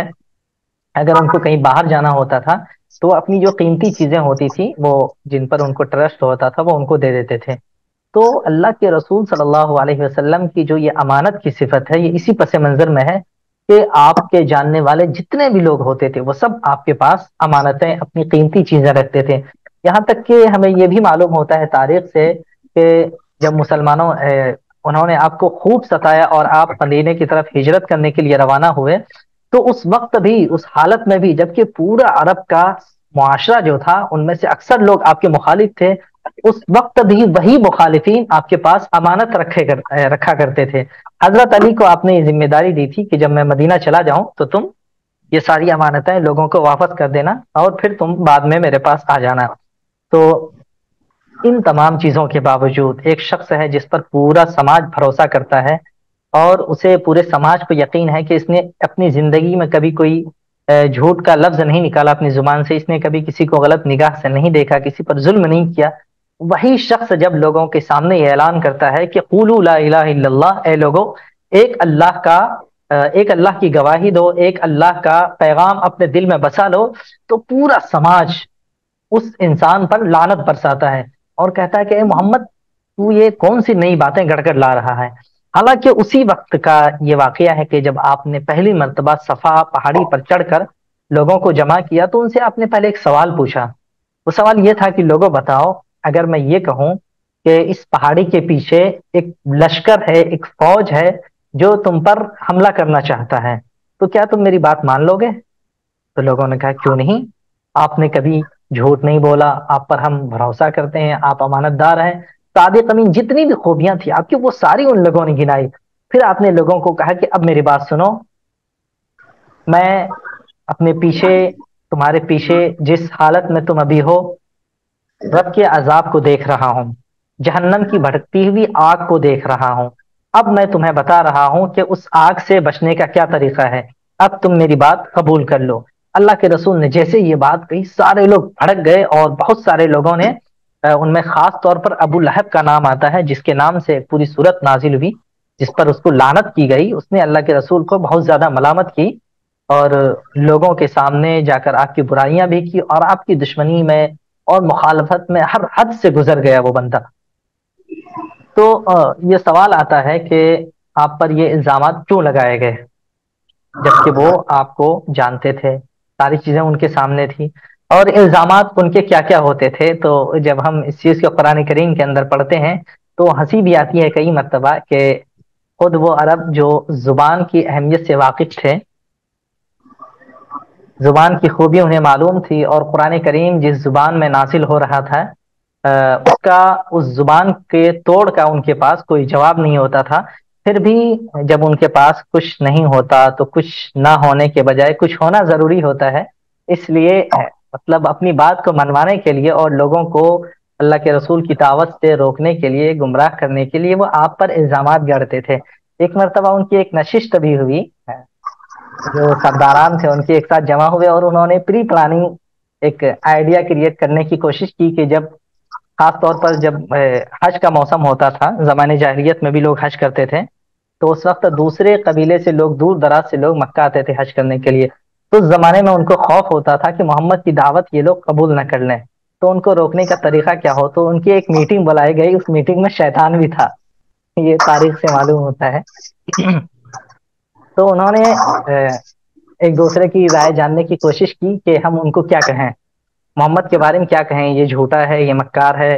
अगर उनको कहीं बाहर जाना होता था तो अपनी जो कीमती चीज़ें होती थी, वो जिन पर उनको ट्रस्ट होता था, वो उनको दे देते थे। तो अल्लाह के रसूल सल्लल्लाहु अलैहि वसल्लम की जो ये अमानत की सिफत है, ये इसी पस मंजर में है कि आपके जानने वाले जितने भी लोग होते थे, वो सब आपके पास अमानतें, अपनी कीमती चीज़ें रखते थे। यहाँ तक कि हमें ये भी मालूम होता है तारीख से कि जब मुसलमानों उन्होंने आपको खूब सताया और आप मदीने की तरफ़ हिजरत करने के लिए रवाना हुए तो उस वक्त भी, उस हालत में भी, जबकि पूरा अरब का मुआशरा जो था, उनमें से अक्सर लोग आपके मुखालिफ थे उस वक्त भी वही मुखालिफिन आपके पास अमानत रखे कर, रखा करते थे। हज़रत अली को आपने ये ज़िम्मेदारी दी थी कि जब मैं मदीना चला जाऊँ तो तुम ये सारी अमानतें लोगों को वापस कर देना और फिर तुम बाद में मेरे पास आ जाना। तो इन तमाम चीज़ों के बावजूद एक शख्स है जिस पर पूरा समाज भरोसा करता है और उसे पूरे समाज को यकीन है कि इसने अपनी ज़िंदगी में कभी कोई झूठ का लफ्ज नहीं निकाला अपनी ज़ुबान से इसने कभी किसी को गलत निगाह से नहीं देखा किसी पर जुल्म नहीं किया। वही शख्स जब लोगों के सामने ऐलान करता है कि कुलू ए लोगो, एक अल्लाह का एक अल्लाह की गवाही दो, एक अल्लाह का पैगाम अपने दिल में बसा लो तो पूरा समाज उस इंसान पर लानत बरसाता है और कहता है कि मोहम्मद, तू ये कौन सी नई बातें गड़गड़ ला रहा है? हालाँकि उसी वक्त का ये वाक़ है कि जब आपने पहली मरतबा सफ़ा पहाड़ी पर चढ़कर लोगों को जमा किया तो उनसे आपने पहले एक सवाल पूछा। वो सवाल ये था कि, लोगों, बताओ अगर मैं ये कहूँ कि इस पहाड़ी के पीछे एक लश्कर है, एक फौज है, जो तुम पर हमला करना चाहता है तो क्या तुम मेरी बात मान लोगे? तो लोगों ने कहा, क्यों नहीं? आपने कभी झूठ नहीं बोला, आप पर हम भरोसा करते हैं, आप अमानतदार हैं। सादिक अमीन जितनी भी खूबियाँ थी आपकी, वो सारी उन लोगों ने गिनाई। फिर आपने लोगों को कहा कि, अब मेरी बात सुनो। मैं अपने पीछे, तुम्हारे पीछे जिस हालत में तुम अभी हो रब के अजाब को देख रहा हूँ, जहन्नम की भटकती हुई आग को देख रहा हूँ। अब मैं तुम्हें बता रहा हूँ कि उस आग से बचने का क्या तरीका है। अब तुम मेरी बात कबूल कर लो। अल्लाह के रसूल ने जैसे ये बात कही, सारे लोग भड़क गए और बहुत सारे लोगों ने उनमें खास तौर पर अबू लहब का नाम आता है, जिसके नाम से पूरी सूरत नाजिल हुई, जिस पर उसको लानत की गई। उसने अल्लाह के रसूल को बहुत ज़्यादा मलामत की और लोगों के सामने जाकर आपकी बुराइयाँ भी की और आपकी दुश्मनी में और मुखालफत में हर हद से गुजर गया वो बंदा। तो ये सवाल आता है कि आप पर ये इल्ज़ाम क्यों लगाए गए? जबकि वो आपको जानते थे, सारी चीज़ें उनके सामने थी। और इल्ज़ाम उनके क्या क्या होते थे? तो जब हम इस चीज़ को कुरान करीम के अंदर पढ़ते हैं तो हँसी भी आती है कई मरतबा कि खुद वो अरब जो ज़ुबान की अहमियत से वाकिफ थे ज़ुबान की खूबी उन्हें मालूम थी और कुरान करीम जिस ज़ुबान में नासिल हो रहा था उसका, उस ज़ुबान के तोड़ का उनके पास कोई जवाब नहीं होता था। फिर भी जब उनके पास कुछ नहीं होता तो कुछ ना होने के बजाय कुछ होना ज़रूरी होता है। इसलिए मतलब अपनी बात को मनवाने के लिए और लोगों को अल्लाह के रसूल की दावत से रोकने के लिए, गुमराह करने के लिए वो आप पर इल्ज़ाम गढ़ते थे। एक मरतबा उनकी एक नशिश भी हुई जो सरदारान थे, उनके एक साथ जमा हुए और उन्होंने प्री प्लानिंग एक आइडिया क्रिएट करने की कोशिश की कि जब, खास तौर पर जब हज का मौसम होता था, जमाने जाहरीत में भी लोग हज करते थे तो उस वक्त दूसरे कबीले से लोग, दूर दराज से लोग मक्का आते थे हज करने के लिए। तो उस जमाने में उनको खौफ होता था कि मोहम्मद की दावत ये लोग कबूल न कर लें। तो उनको रोकने का तरीका क्या हो? तो उनकी एक मीटिंग बुलाई गई, उस मीटिंग में शैतान भी था। ये तारीख से मालूम होता है। तो उन्होंने एक दूसरे की राय जानने की कोशिश की कि हम उनको क्या कहें। मोहम्मद के बारे में क्या कहें? ये झूठा है, ये मक्कार है,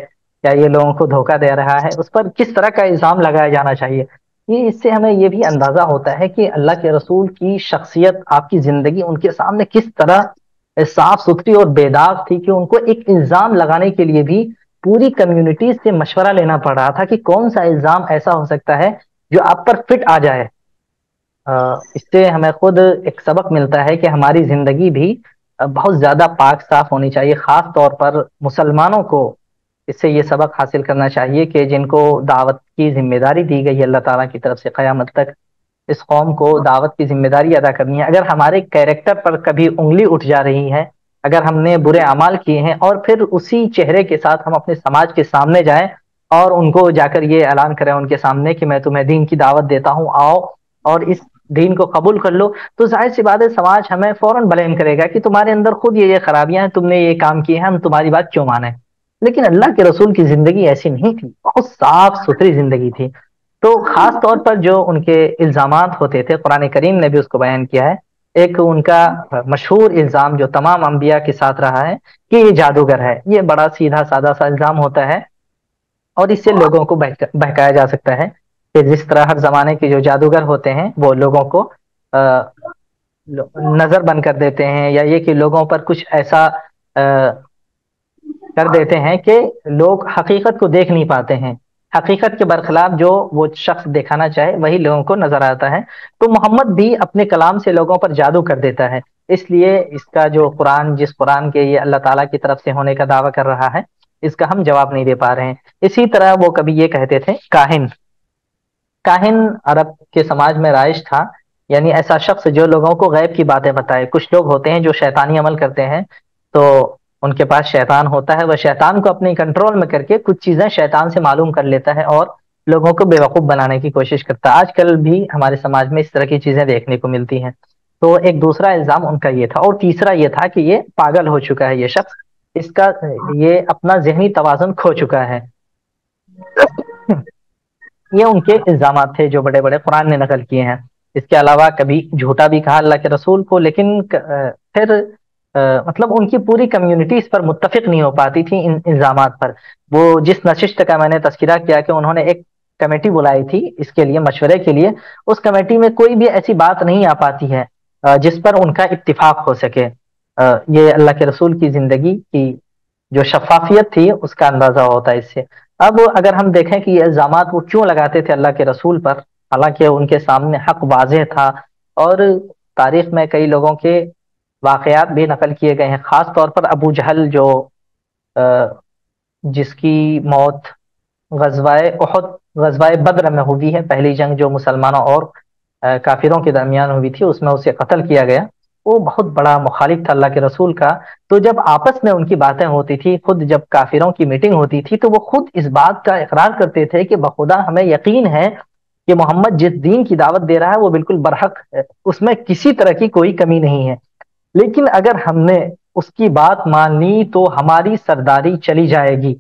या ये लोगों को धोखा दे रहा है? उस पर किस तरह का इल्ज़ाम लगाया जाना चाहिए? ये, इससे हमें ये भी अंदाज़ा होता है कि अल्लाह के रसूल की शख्सियत, आपकी ज़िंदगी, उनके सामने किस तरह साफ़ सुथरी और बेदाग थी कि उनको एक इल्ज़ाम लगाने के लिए भी पूरी कम्युनिटी से मशवरा लेना पड़ रहा था कि कौन सा इल्ज़ाम ऐसा हो सकता है जो आप पर फिट आ जाए। इससे हमें खुद एक सबक मिलता है कि हमारी ज़िंदगी भी बहुत ज़्यादा पाक साफ़ होनी चाहिए। खास तौर पर मुसलमानों को इससे ये सबक हासिल करना चाहिए कि जिनको दावत की ज़िम्मेदारी दी गई है अल्लाह ताला की तरफ़ से क़यामत तक, इस कौम को दावत की ज़िम्मेदारी अदा करनी है। अगर हमारे कैरेक्टर पर कभी उंगली उठ जा रही है, अगर हमने बुरे अमाल किए हैं और फिर उसी चेहरे के साथ हम अपने समाज के सामने जाएँ और उनको जाकर ये ऐलान करें उनके सामने कि मैं तुम्हें दीन की दावत देता हूँ, आओ और इस दीन को कबूल कर लो। तो ज़ाहिर सी बात है, समाज हमें फ़ौरन ब्लेम करेगा कि तुम्हारे अंदर खुद ये ये खराबियाँ हैं, तुमने ये काम किए हैं, हम तुम्हारी बात क्यों माने? लेकिन अल्लाह के रसूल की ज़िंदगी ऐसी नहीं थी, बहुत साफ़ सुथरी ज़िंदगी थी। तो खास तौर पर जो उनके इल्ज़ाम होते थे, कुरान करीम ने भी उसको बयान किया है, एक उनका मशहूर इल्ज़ाम जो तमाम अंबिया के साथ रहा है कि ये जादूगर है। ये बड़ा सीधा सादा सा इल्ज़ाम होता है और इससे लोगों को बहकाया जा सकता है। कि जिस तरह हर जमाने के जो जादूगर होते हैं वो लोगों को आ, नज़र बंद कर देते हैं या ये कि लोगों पर कुछ ऐसा आ, कर देते हैं कि लोग हकीकत को देख नहीं पाते हैं। हकीकत के बरखिलाफ जो वो शख्स दिखाना चाहे वही लोगों को नज़र आता है। तो मोहम्मद भी अपने कलाम से लोगों पर जादू कर देता है। इसलिए इसका जो कुरान जिस कुरान के ये अल्लाह ताला की तरफ़ से होने का दावा कर रहा है इसका हम जवाब नहीं दे पा रहे हैं। इसी तरह वो कभी ये कहते थे काहिन। काहिन अरब के समाज में राइश था। यानी ऐसा शख्स जो लोगों को गैब की बातें बताए। कुछ लोग होते हैं जो शैतानी अमल करते हैं तो उनके पास शैतान होता है। वह शैतान को अपने कंट्रोल में करके कुछ चीज़ें शैतान से मालूम कर लेता है और लोगों को बेवकूफ़ बनाने की कोशिश करता है। आजकल भी हमारे समाज में इस तरह की चीज़ें देखने को मिलती हैं। तो एक दूसरा इल्ज़ाम उनका ये था और तीसरा ये था कि ये पागल हो चुका है ये शख्स। इसका ये अपना जहनी तवाजन खो चुका है। ये उनके इल्ज़ाम थे जो बड़े बड़े कुरान ने नकल किए हैं। इसके अलावा कभी झूठा भी कहा अल्लाह के रसूल को लेकिन फिर आ, मतलब उनकी पूरी कम्युनिटी इस पर मुतफिक नहीं हो पाती थी इन इल्ज़ाम पर। वो जिस नशिस्त का मैंने तस्करा किया कि उन्होंने एक कमेटी बुलाई थी इसके लिए मशवरे के लिए उस कमेटी में कोई भी ऐसी बात नहीं आ पाती है जिस पर उनका इत्तिफाक हो सके। ये अल्लाह के रसूल की ज़िंदगी की जो शफाफियत थी उसका अंदाज़ा होता है इससे। अब अगर हम देखें कि ये इल्ज़ाम वो क्यों लगाते थे अल्लाह के रसूल पर? हालाँकि उनके सामने हक वाज था और तारीख में कई लोगों के वाकयात भी नकल किए गए हैं। ख़ास तौर पर अबू जहल जो जिसकी मौत गजवाए उहद, गजवाए बद्र में हुई है, पहली जंग जो मुसलमानों और काफिरों के दरमियान हुई थी, उसमें उसे कत्ल किया गया। वो बहुत बड़ा मुखालिफ था अल्लाह के रसूल का। तो जब आपस में उनकी बातें होती थी, खुद जब काफिरों की मीटिंग होती थी तो वो खुद इस बात का इकरार करते थे कि बखुदा हमें यकीन है कि मोहम्मद जिस दीन की दावत दे रहा है, वो बिल्कुल बरहक है। उसमें किसी तरह की कोई कमी नहीं है। लेकिन अगर हमने उसकी बात मान ली तो हमारी सरदारी चली जाएगी।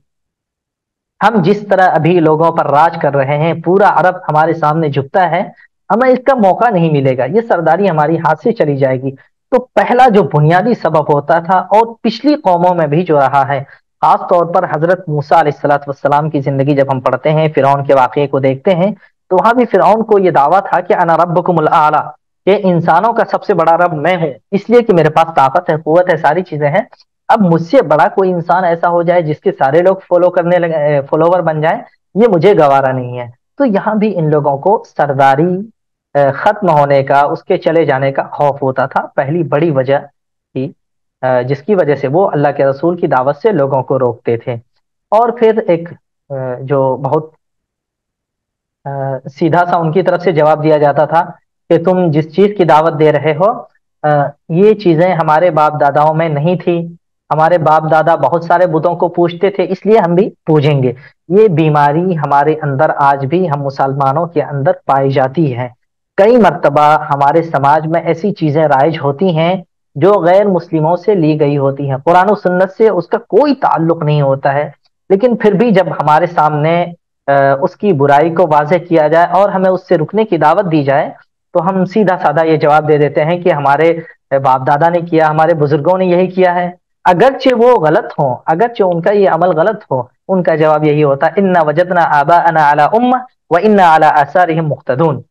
हम जिस तरह अभी लोगों पर राज कर रहे हैं, पूरा अरब हमारे सामने झुकता है, हमें इसका मौका नहीं मिलेगा। ये सरदारी हमारी हाथ से चली जाएगी। तो पहला जो बुनियादी सबब होता था और पिछली कौमों में भी जो रहा है खास तौर पर हज़रत मूसा वसलाम की ज़िंदगी जब हम पढ़ते हैं फिर के वाक़े को देखते हैं तो वहाँ भी फिर को यह दावा था कि अना रब आला कि इंसानों का सबसे बड़ा रब मैं हूँ, इसलिए कि मेरे पास ताकत है कुत है, सारी चीज़ें हैं। अब मुझसे बड़ा कोई इंसान ऐसा हो जाए जिसके सारे लोग फॉलो करने लगे फॉलोवर बन जाए, ये मुझे गवारा नहीं है। तो यहाँ भी इन लोगों को सरदारी खत्म होने का, उसके चले जाने का खौफ होता था। पहली बड़ी वजह थी जिसकी वजह से वो अल्लाह के रसूल की दावत से लोगों को रोकते थे। और फिर एक जो बहुत सीधा सा उनकी तरफ़ से जवाब दिया जाता था कि तुम जिस चीज़ की दावत दे रहे हो ये चीज़ें हमारे बाप दादाओं में नहीं थी। हमारे बाप दादा बहुत सारे बुतों को पूछते थे, इसलिए हम भी पूजेंगे। ये बीमारी हमारे अंदर आज भी हम मुसलमानों के अंदर पाई जाती है। कई मरतबा हमारे समाज में ऐसी चीज़ें राइज होती हैं जो गैर मुस्लिमों से ली गई होती हैं। कुरान सुन्नत से उसका कोई ताल्लुक नहीं होता है। लेकिन फिर भी जब हमारे सामने उसकी बुराई को वाजह किया जाए और हमें उससे रुकने की दावत दी जाए तो हम सीधा साधा ये जवाब दे देते हैं कि हमारे बाप दादा ने किया, हमारे बुज़ुर्गों ने यही किया है। अगरचे वो गलत हो, अगरचे उनका ये अमल गलत हो, उनका जवाब यही होता है इन्ना वजदना आबा अना अला उम्मा व इन्ना अला आसार मुख्तदून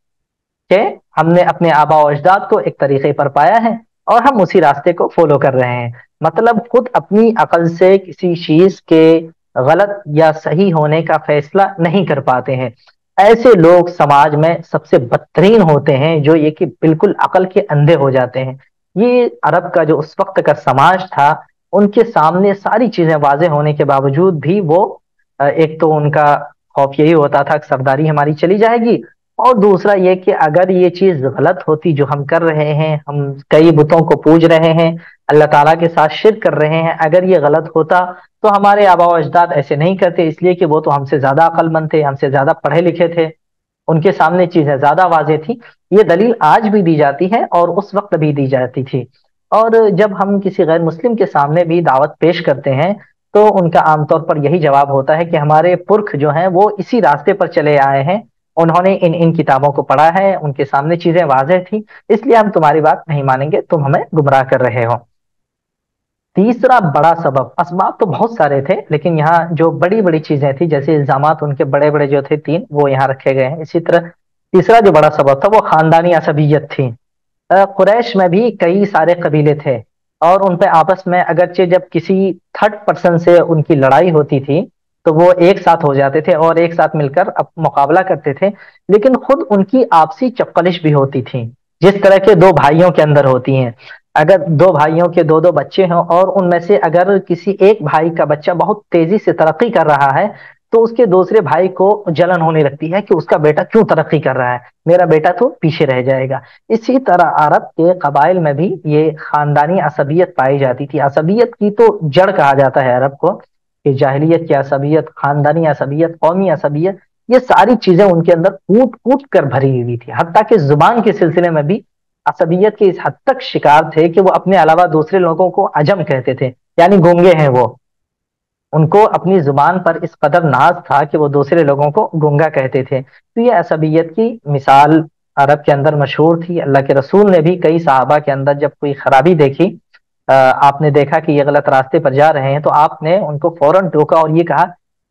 कि हमने अपने आबा अजदाद को एक तरीके पर पाया है और हम उसी रास्ते को फॉलो कर रहे हैं। मतलब खुद अपनी अकल से किसी चीज़ के गलत या सही होने का फैसला नहीं कर पाते हैं। ऐसे लोग समाज में सबसे बदतरीन होते हैं, जो ये कि बिल्कुल अकल के अंधे हो जाते हैं। ये अरब का जो उस वक्त का समाज था, उनके सामने सारी चीज़ें वाजे होने के बावजूद भी वो एक तो उनका खौफ यही होता था कि सरदारी हमारी चली जाएगी और दूसरा ये कि अगर ये चीज़ गलत होती जो हम कर रहे हैं, हम कई बुतों को पूज रहे हैं, अल्लाह ताला के साथ शिर कर रहे हैं, अगर ये गलत होता तो हमारे आबा अजदाद ऐसे नहीं करते, इसलिए कि वो तो हमसे ज़्यादा अक्लमंद थे, हमसे ज़्यादा पढ़े लिखे थे, उनके सामने चीज़ें ज़्यादा वाजे थी। ये दलील आज भी दी जाती है और उस वक्त भी दी जाती थी। और जब हम किसी गैर मुस्लिम के सामने भी दावत पेश करते हैं तो उनका आमतौर पर यही जवाब होता है कि हमारे पुरख जो हैं, वो इसी रास्ते पर चले आए हैं उन्होंने इन इन किताबों को पढ़ा है, उनके सामने चीज़ें वाजह थी, इसलिए हम तुम्हारी बात नहीं मानेंगे, तुम हमें गुमराह कर रहे हो। तीसरा बड़ा सबब, असबाब तो बहुत सारे थे, लेकिन यहाँ जो बड़ी बड़ी चीज़ें थी, जैसे इल्ज़ाम उनके बड़े बड़े जो थे, तीन, वो यहाँ रखे गए हैं। इसी तरह तीसरा जो बड़ा सबब था, वो खानदानी असबियत थी। कुरैश में भी कई सारे कबीले थे, और उन पे आपस में अगरचे जब किसी थर्ड पर्सन से उनकी लड़ाई होती थी तो वो एक साथ हो जाते थे और एक साथ मिलकर अब मुकाबला करते थे। लेकिन खुद उनकी आपसी चपकलिश भी होती थी, जिस तरह के दो भाइयों के अंदर होती हैं। अगर दो भाइयों के दो दो बच्चे हों और उनमें से अगर किसी एक भाई का बच्चा बहुत तेज़ी से तरक्की कर रहा है तो उसके दूसरे भाई को जलन होने लगती है कि उसका बेटा क्यों तरक्की कर रहा है। मेरा बेटा तो पीछे रह जाएगा। इसी तरह अरब के कबाइल में भी ये खानदानी असबियत पाई जाती थी। असबियत की तो जड़ कहा जाता है अरब को। कि जाहलीत की असबियत खानदानी असबियत कौमी असबियत ये सारी चीज़ें उनके अंदर कूट कूट कर भरी हुई थी। हती कि ज़ुबान के सिलसिले में भी असबियत के इस हद तक शिकार थे कि वो अपने अलावा दूसरे लोगों को अजम कहते थे। यानी गूँगे हैं वो। उनको अपनी ज़ुबान पर इस कदर नाज था कि वो दूसरे लोगों को गुंगा कहते थे। तो ये असबियत की मिसाल अरब के अंदर मशहूर थी। अल्लाह के रसूल ने भी कई साहबा के अंदर जब कोई खराबी देखी आपने देखा कि ये गलत रास्ते पर जा रहे हैं तो आपने उनको फ़ौरन टोका और ये कहा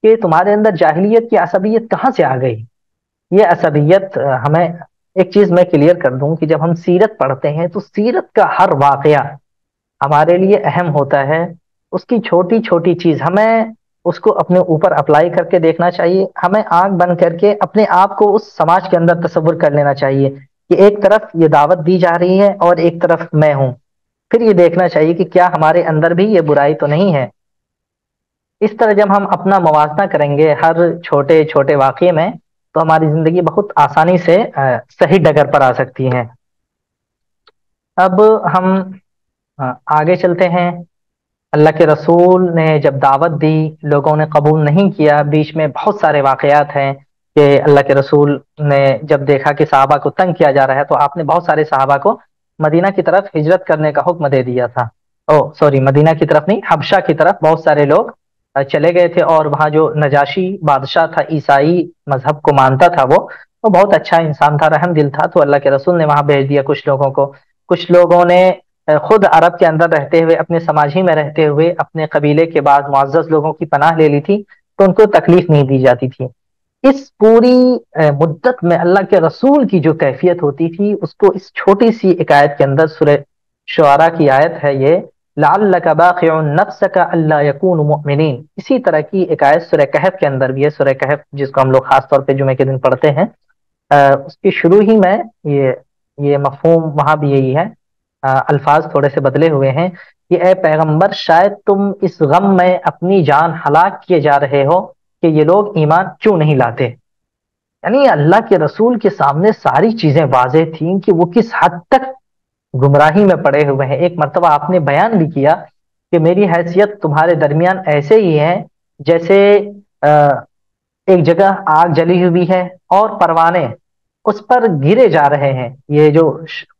कि तुम्हारे अंदर जाहिलियत की असबियत कहाँ से आ गई? ये असबियत हमें एक चीज़ मैं क्लियर कर दूँ कि जब हम सीरत पढ़ते हैं तो सीरत का हर वाकया हमारे लिए अहम होता है। उसकी छोटी छोटी चीज़, हमें उसको अपने ऊपर अप्लाई करके देखना चाहिए। हमें आँख बंद करके अपने आप को उस समाज के अंदर तस्वुर कर लेना चाहिए कि एक तरफ़ ये दावत दी जा रही है और एक तरफ़ मैं हूँ। फिर ये देखना चाहिए कि क्या हमारे अंदर भी ये बुराई तो नहीं है। इस तरह जब हम अपना मुवजना करेंगे हर छोटे छोटे वाक्य में तो हमारी ज़िंदगी बहुत आसानी से सही डगर पर आ सकती है। अब हम आगे चलते हैं। अल्लाह के रसूल ने जब दावत दी, लोगों ने कबूल नहीं किया, बीच में बहुत सारे वाकयात हैं कि अल्लाह के रसूल ने जब देखा कि साहबा को तंग किया जा रहा है तो आपने बहुत सारे साहबा को मदीना की तरफ़ हिजरत करने का हुक्म दे दिया था। ओ सॉरी मदीना की तरफ़ नहीं, हबशा की तरफ़ बहुत सारे लोग चले गए थे और वहाँ जो नजाशी बादशाह था, ईसाई मज़हब को मानता था वो वो बहुत अच्छा इंसान था, रहम दिल था तो अल्लाह के रसूल ने वहाँ भेज दिया कुछ लोगों को। कुछ लोगों ने खुद अरब के अंदर रहते हुए, अपने समाज ही में रहते हुए, अपने कबीले के बाद मुआज़ लोगों की पनाह ले ली थी तो उनको तकलीफ़ नहीं दी जाती थी। इस पूरी मुद्दत में अल्लाह के रसूल की जो कैफियत होती थी उसको इस छोटी सी इकायत के अंदर सुर शुरा की आयत है ये लाल नफ्स का अल्लाह यकून मुमिन इसी तरह की एक आयत सुर कहफ के अंदर भी है सुर कहफ जिसको हम लोग खास तौर पे जुमे के दिन पढ़ते हैं। आ, उसकी शुरू ही में ये ये मफहूम वहाँ भी यही है। अल्फाज थोड़े से बदले हुए हैं। कि ए पैगंबर शायद तुम इस गम में अपनी जान हलाक किए जा रहे हो कि ये लोग ईमान क्यों नहीं लाते? यानी अल्लाह के रसूल के सामने सारी चीज़ें वाजे थी कि वो किस हद तक गुमराही में पड़े हुए हैं। एक मरतबा आपने बयान भी किया कि मेरी हैसियत तुम्हारे दरमियान ऐसे ही है जैसे एक जगह आग जली हुई है और परवाने उस पर गिरे जा रहे हैं। ये जो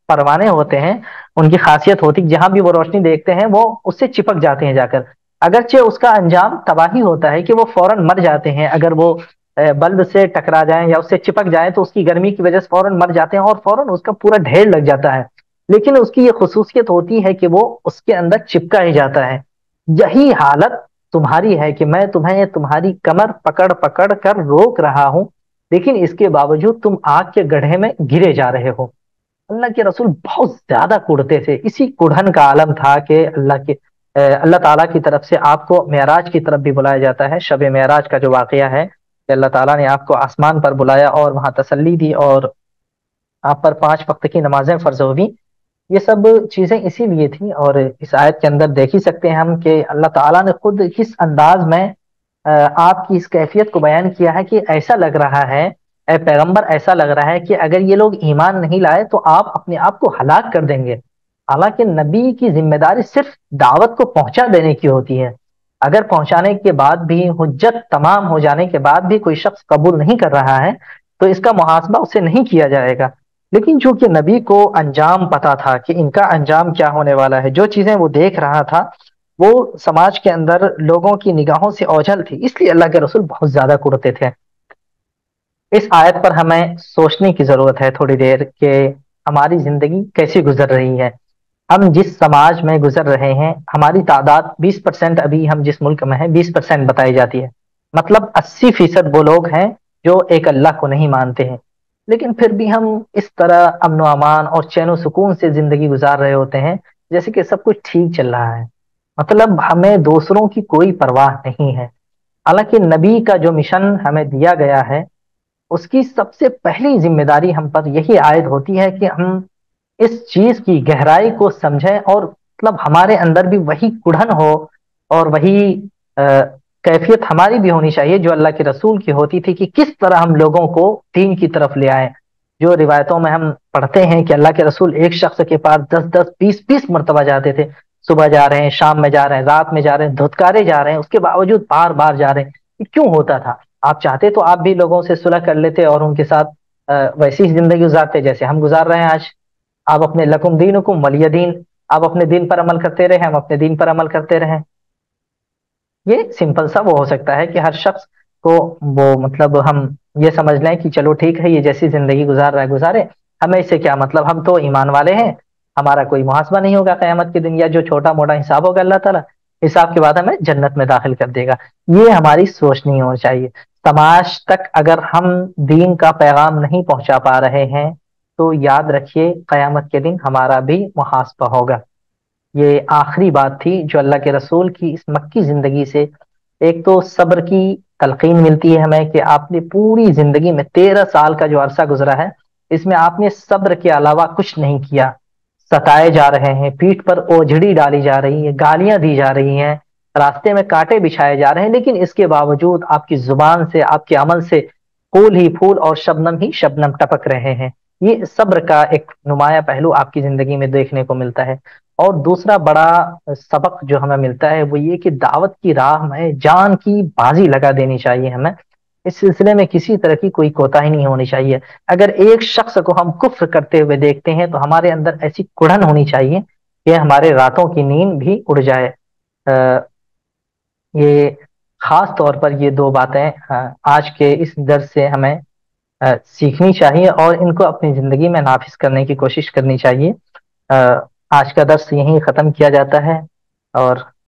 परवाने होते हैं, उनकी खासियत होती है जहाँ भी वो रोशनी देखते हैं, वो उससे चिपक जाते हैं जाकर। अगरचे उसका अंजाम तबाही होता है कि वो फ़ौरन मर जाते हैं। अगर वो बल्ब से टकरा जाए या उससे चिपक जाए तो उसकी गर्मी की वजह से फ़ौरन मर जाते हैं और फ़ौरन उसका पूरा ढेर लग जाता है। लेकिन उसकी ये खसूसियत होती है कि वो उसके अंदर चिपका ही जाता है। यही हालत तुम्हारी है कि मैं तुम्हें तुम्हारी कमर पकड़ पकड़ कर रोक रहा हूँ, लेकिन इसके बावजूद तुम आग के गड्ढे में गिरे जा रहे हो। अल्लाह के रसूल बहुत ज़्यादा कुड़ते थे। इसी कुढ़न का आलम था कि अल्लाह के अल्लाह ताला की तरफ़ से आपको मेराज की तरफ़ भी बुलाया जाता है। शब मेराज का जो वाक़ है, कि अल्लाह ताला ने आपको आसमान पर बुलाया और वहाँ तसल्ली दी और आप पर पाँच वक्त की नमाजें फ़र्ज़ हुई। ये सब चीज़ें इसीलिए थी और इस आयत के अंदर देख ही सकते हैं हम कि अल्लाह ताला ने खुद किस अंदाज में आपकी इस कैफियत को बयान किया है कि ऐसा लग रहा है ए पैगंबर ऐसा लग रहा है कि अगर ये लोग ईमान नहीं लाए तो आप अपने आप को हलाक कर देंगे। हालाँकि नबी की ज़िम्मेदारी सिर्फ़ दावत को पहुँचा देने की होती है। अगर पहुँचाने के बाद भी, हुज्जत तमाम हो जाने के बाद भी कोई शख्स कबूल नहीं कर रहा है तो इसका मुहासबा उसे नहीं किया जाएगा। लेकिन चूँकि नबी को अंजाम पता था कि इनका अंजाम क्या होने वाला है, जो चीज़ें वो देख रहा था, वो समाज के अंदर लोगों की निगाहों से ओझल थी, इसलिए अल्लाह के रसूल बहुत ज़्यादा कुड़ते थे। इस आयत पर हमें सोचने की ज़रूरत है थोड़ी देर के हमारी ज़िंदगी कैसी गुजर रही है। हम जिस समाज में गुजर रहे हैं, हमारी तादाद 20 परसेंट अभी हम जिस मुल्क में हैं 20 परसेंट बताई जाती है। मतलब 80 फ़ीसद वो लोग हैं जो एक अल्लाह को नहीं मानते हैं। लेकिन फिर भी हम इस तरह अमन अमान और चैन सुकून से ज़िंदगी गुजार रहे होते हैं, जैसे कि सब कुछ ठीक चल रहा है। मतलब हमें दूसरों की कोई परवाह नहीं है। हालाँकि नबी का जो मिशन हमें दिया गया है, उसकी सबसे पहली ज़िम्मेदारी हम पर यही आयद होती है कि हम इस चीज़ की गहराई को समझें और मतलब हमारे अंदर भी वही कुढ़न हो और वही कैफियत हमारी भी होनी चाहिए जो अल्लाह के रसूल की होती थी कि किस तरह हम लोगों को दीन की तरफ़ ले आए। जो रिवायतों में हम पढ़ते हैं कि अल्लाह के रसूल एक शख्स के पास दस दस, बीस बीस मरतबा जाते थे। सुबह जा रहे हैं, शाम में जा रहे हैं, रात में जा रहे हैं, धुतकारे जा रहे हैं, उसके बावजूद बार बार जा रहे हैं। क्यों होता था? आप चाहते तो आप भी लोगों से सुलह कर लेते और उनके साथ वैसी ही ज़िंदगी गुजारते जैसे हम गुजार रहे हैं आज। आप अपने लकुम दीन हुकुम वलिय दीन आप अपने दिन पर अमल करते रहे, हम अपने दिन पर अमल करते रहे। ये सिंपल सा वो हो सकता है कि हर शख्स को वो मतलब हम ये समझ लें कि चलो ठीक है, ये जैसी ज़िंदगी गुजार रहा है, गुजारे। हमें इससे क्या मतलब? हम तो ईमान वाले हैं। हमारा कोई मुहासबा नहीं होगा क्यामत के दिन या जो छोटा मोटा हिसाब होगा अल्लाह ताला, हिसाब के बाद हमें जन्नत में दाखिल कर देगा। ये हमारी सोच नहीं होनी चाहिए। समाज तक अगर हम दीन का पैगाम नहीं पहुँचा पा रहे हैं तो याद रखिए, कयामत के दिन हमारा भी मुहासबा होगा। ये आखिरी बात थी जो अल्लाह के रसूल की इस मक्की ज़िंदगी से एक तो सब्र की तलकीन मिलती है हमें कि आपने पूरी ज़िंदगी में तेरह साल का जो अरसा गुजरा है, इसमें आपने सब्र के अलावा कुछ नहीं किया। सताए जा रहे हैं, पीठ पर ओझड़ी डाली जा रही है, गालियाँ दी जा रही हैं, रास्ते में कांटे बिछाए जा रहे हैं, लेकिन इसके बावजूद आपकी ज़ुबान से, आपके अमल से फूल ही फूल और शबनम ही शबनम टपक रहे हैं। ये सब्र का एक नुमाया पहलू आपकी ज़िंदगी में देखने को मिलता है। और दूसरा बड़ा सबक जो हमें मिलता है वो ये कि दावत की राह में जान की बाजी लगा देनी चाहिए हमें। इस सिलसिले में किसी तरह की कोई कोताही नहीं होनी चाहिए। अगर एक शख्स को हम कुफ्र करते हुए देखते हैं तो हमारे अंदर ऐसी कुड़न होनी चाहिए कि हमारे रातों की नींद भी उड़ जाए। आ, ये खास तौर पर ये दो बातें आज के इस दर से हमें सीखनी चाहिए और इनको अपनी ज़िंदगी में नाफिज करने की कोशिश करनी चाहिए। आज का दर्श यहीं ख़त्म किया जाता है और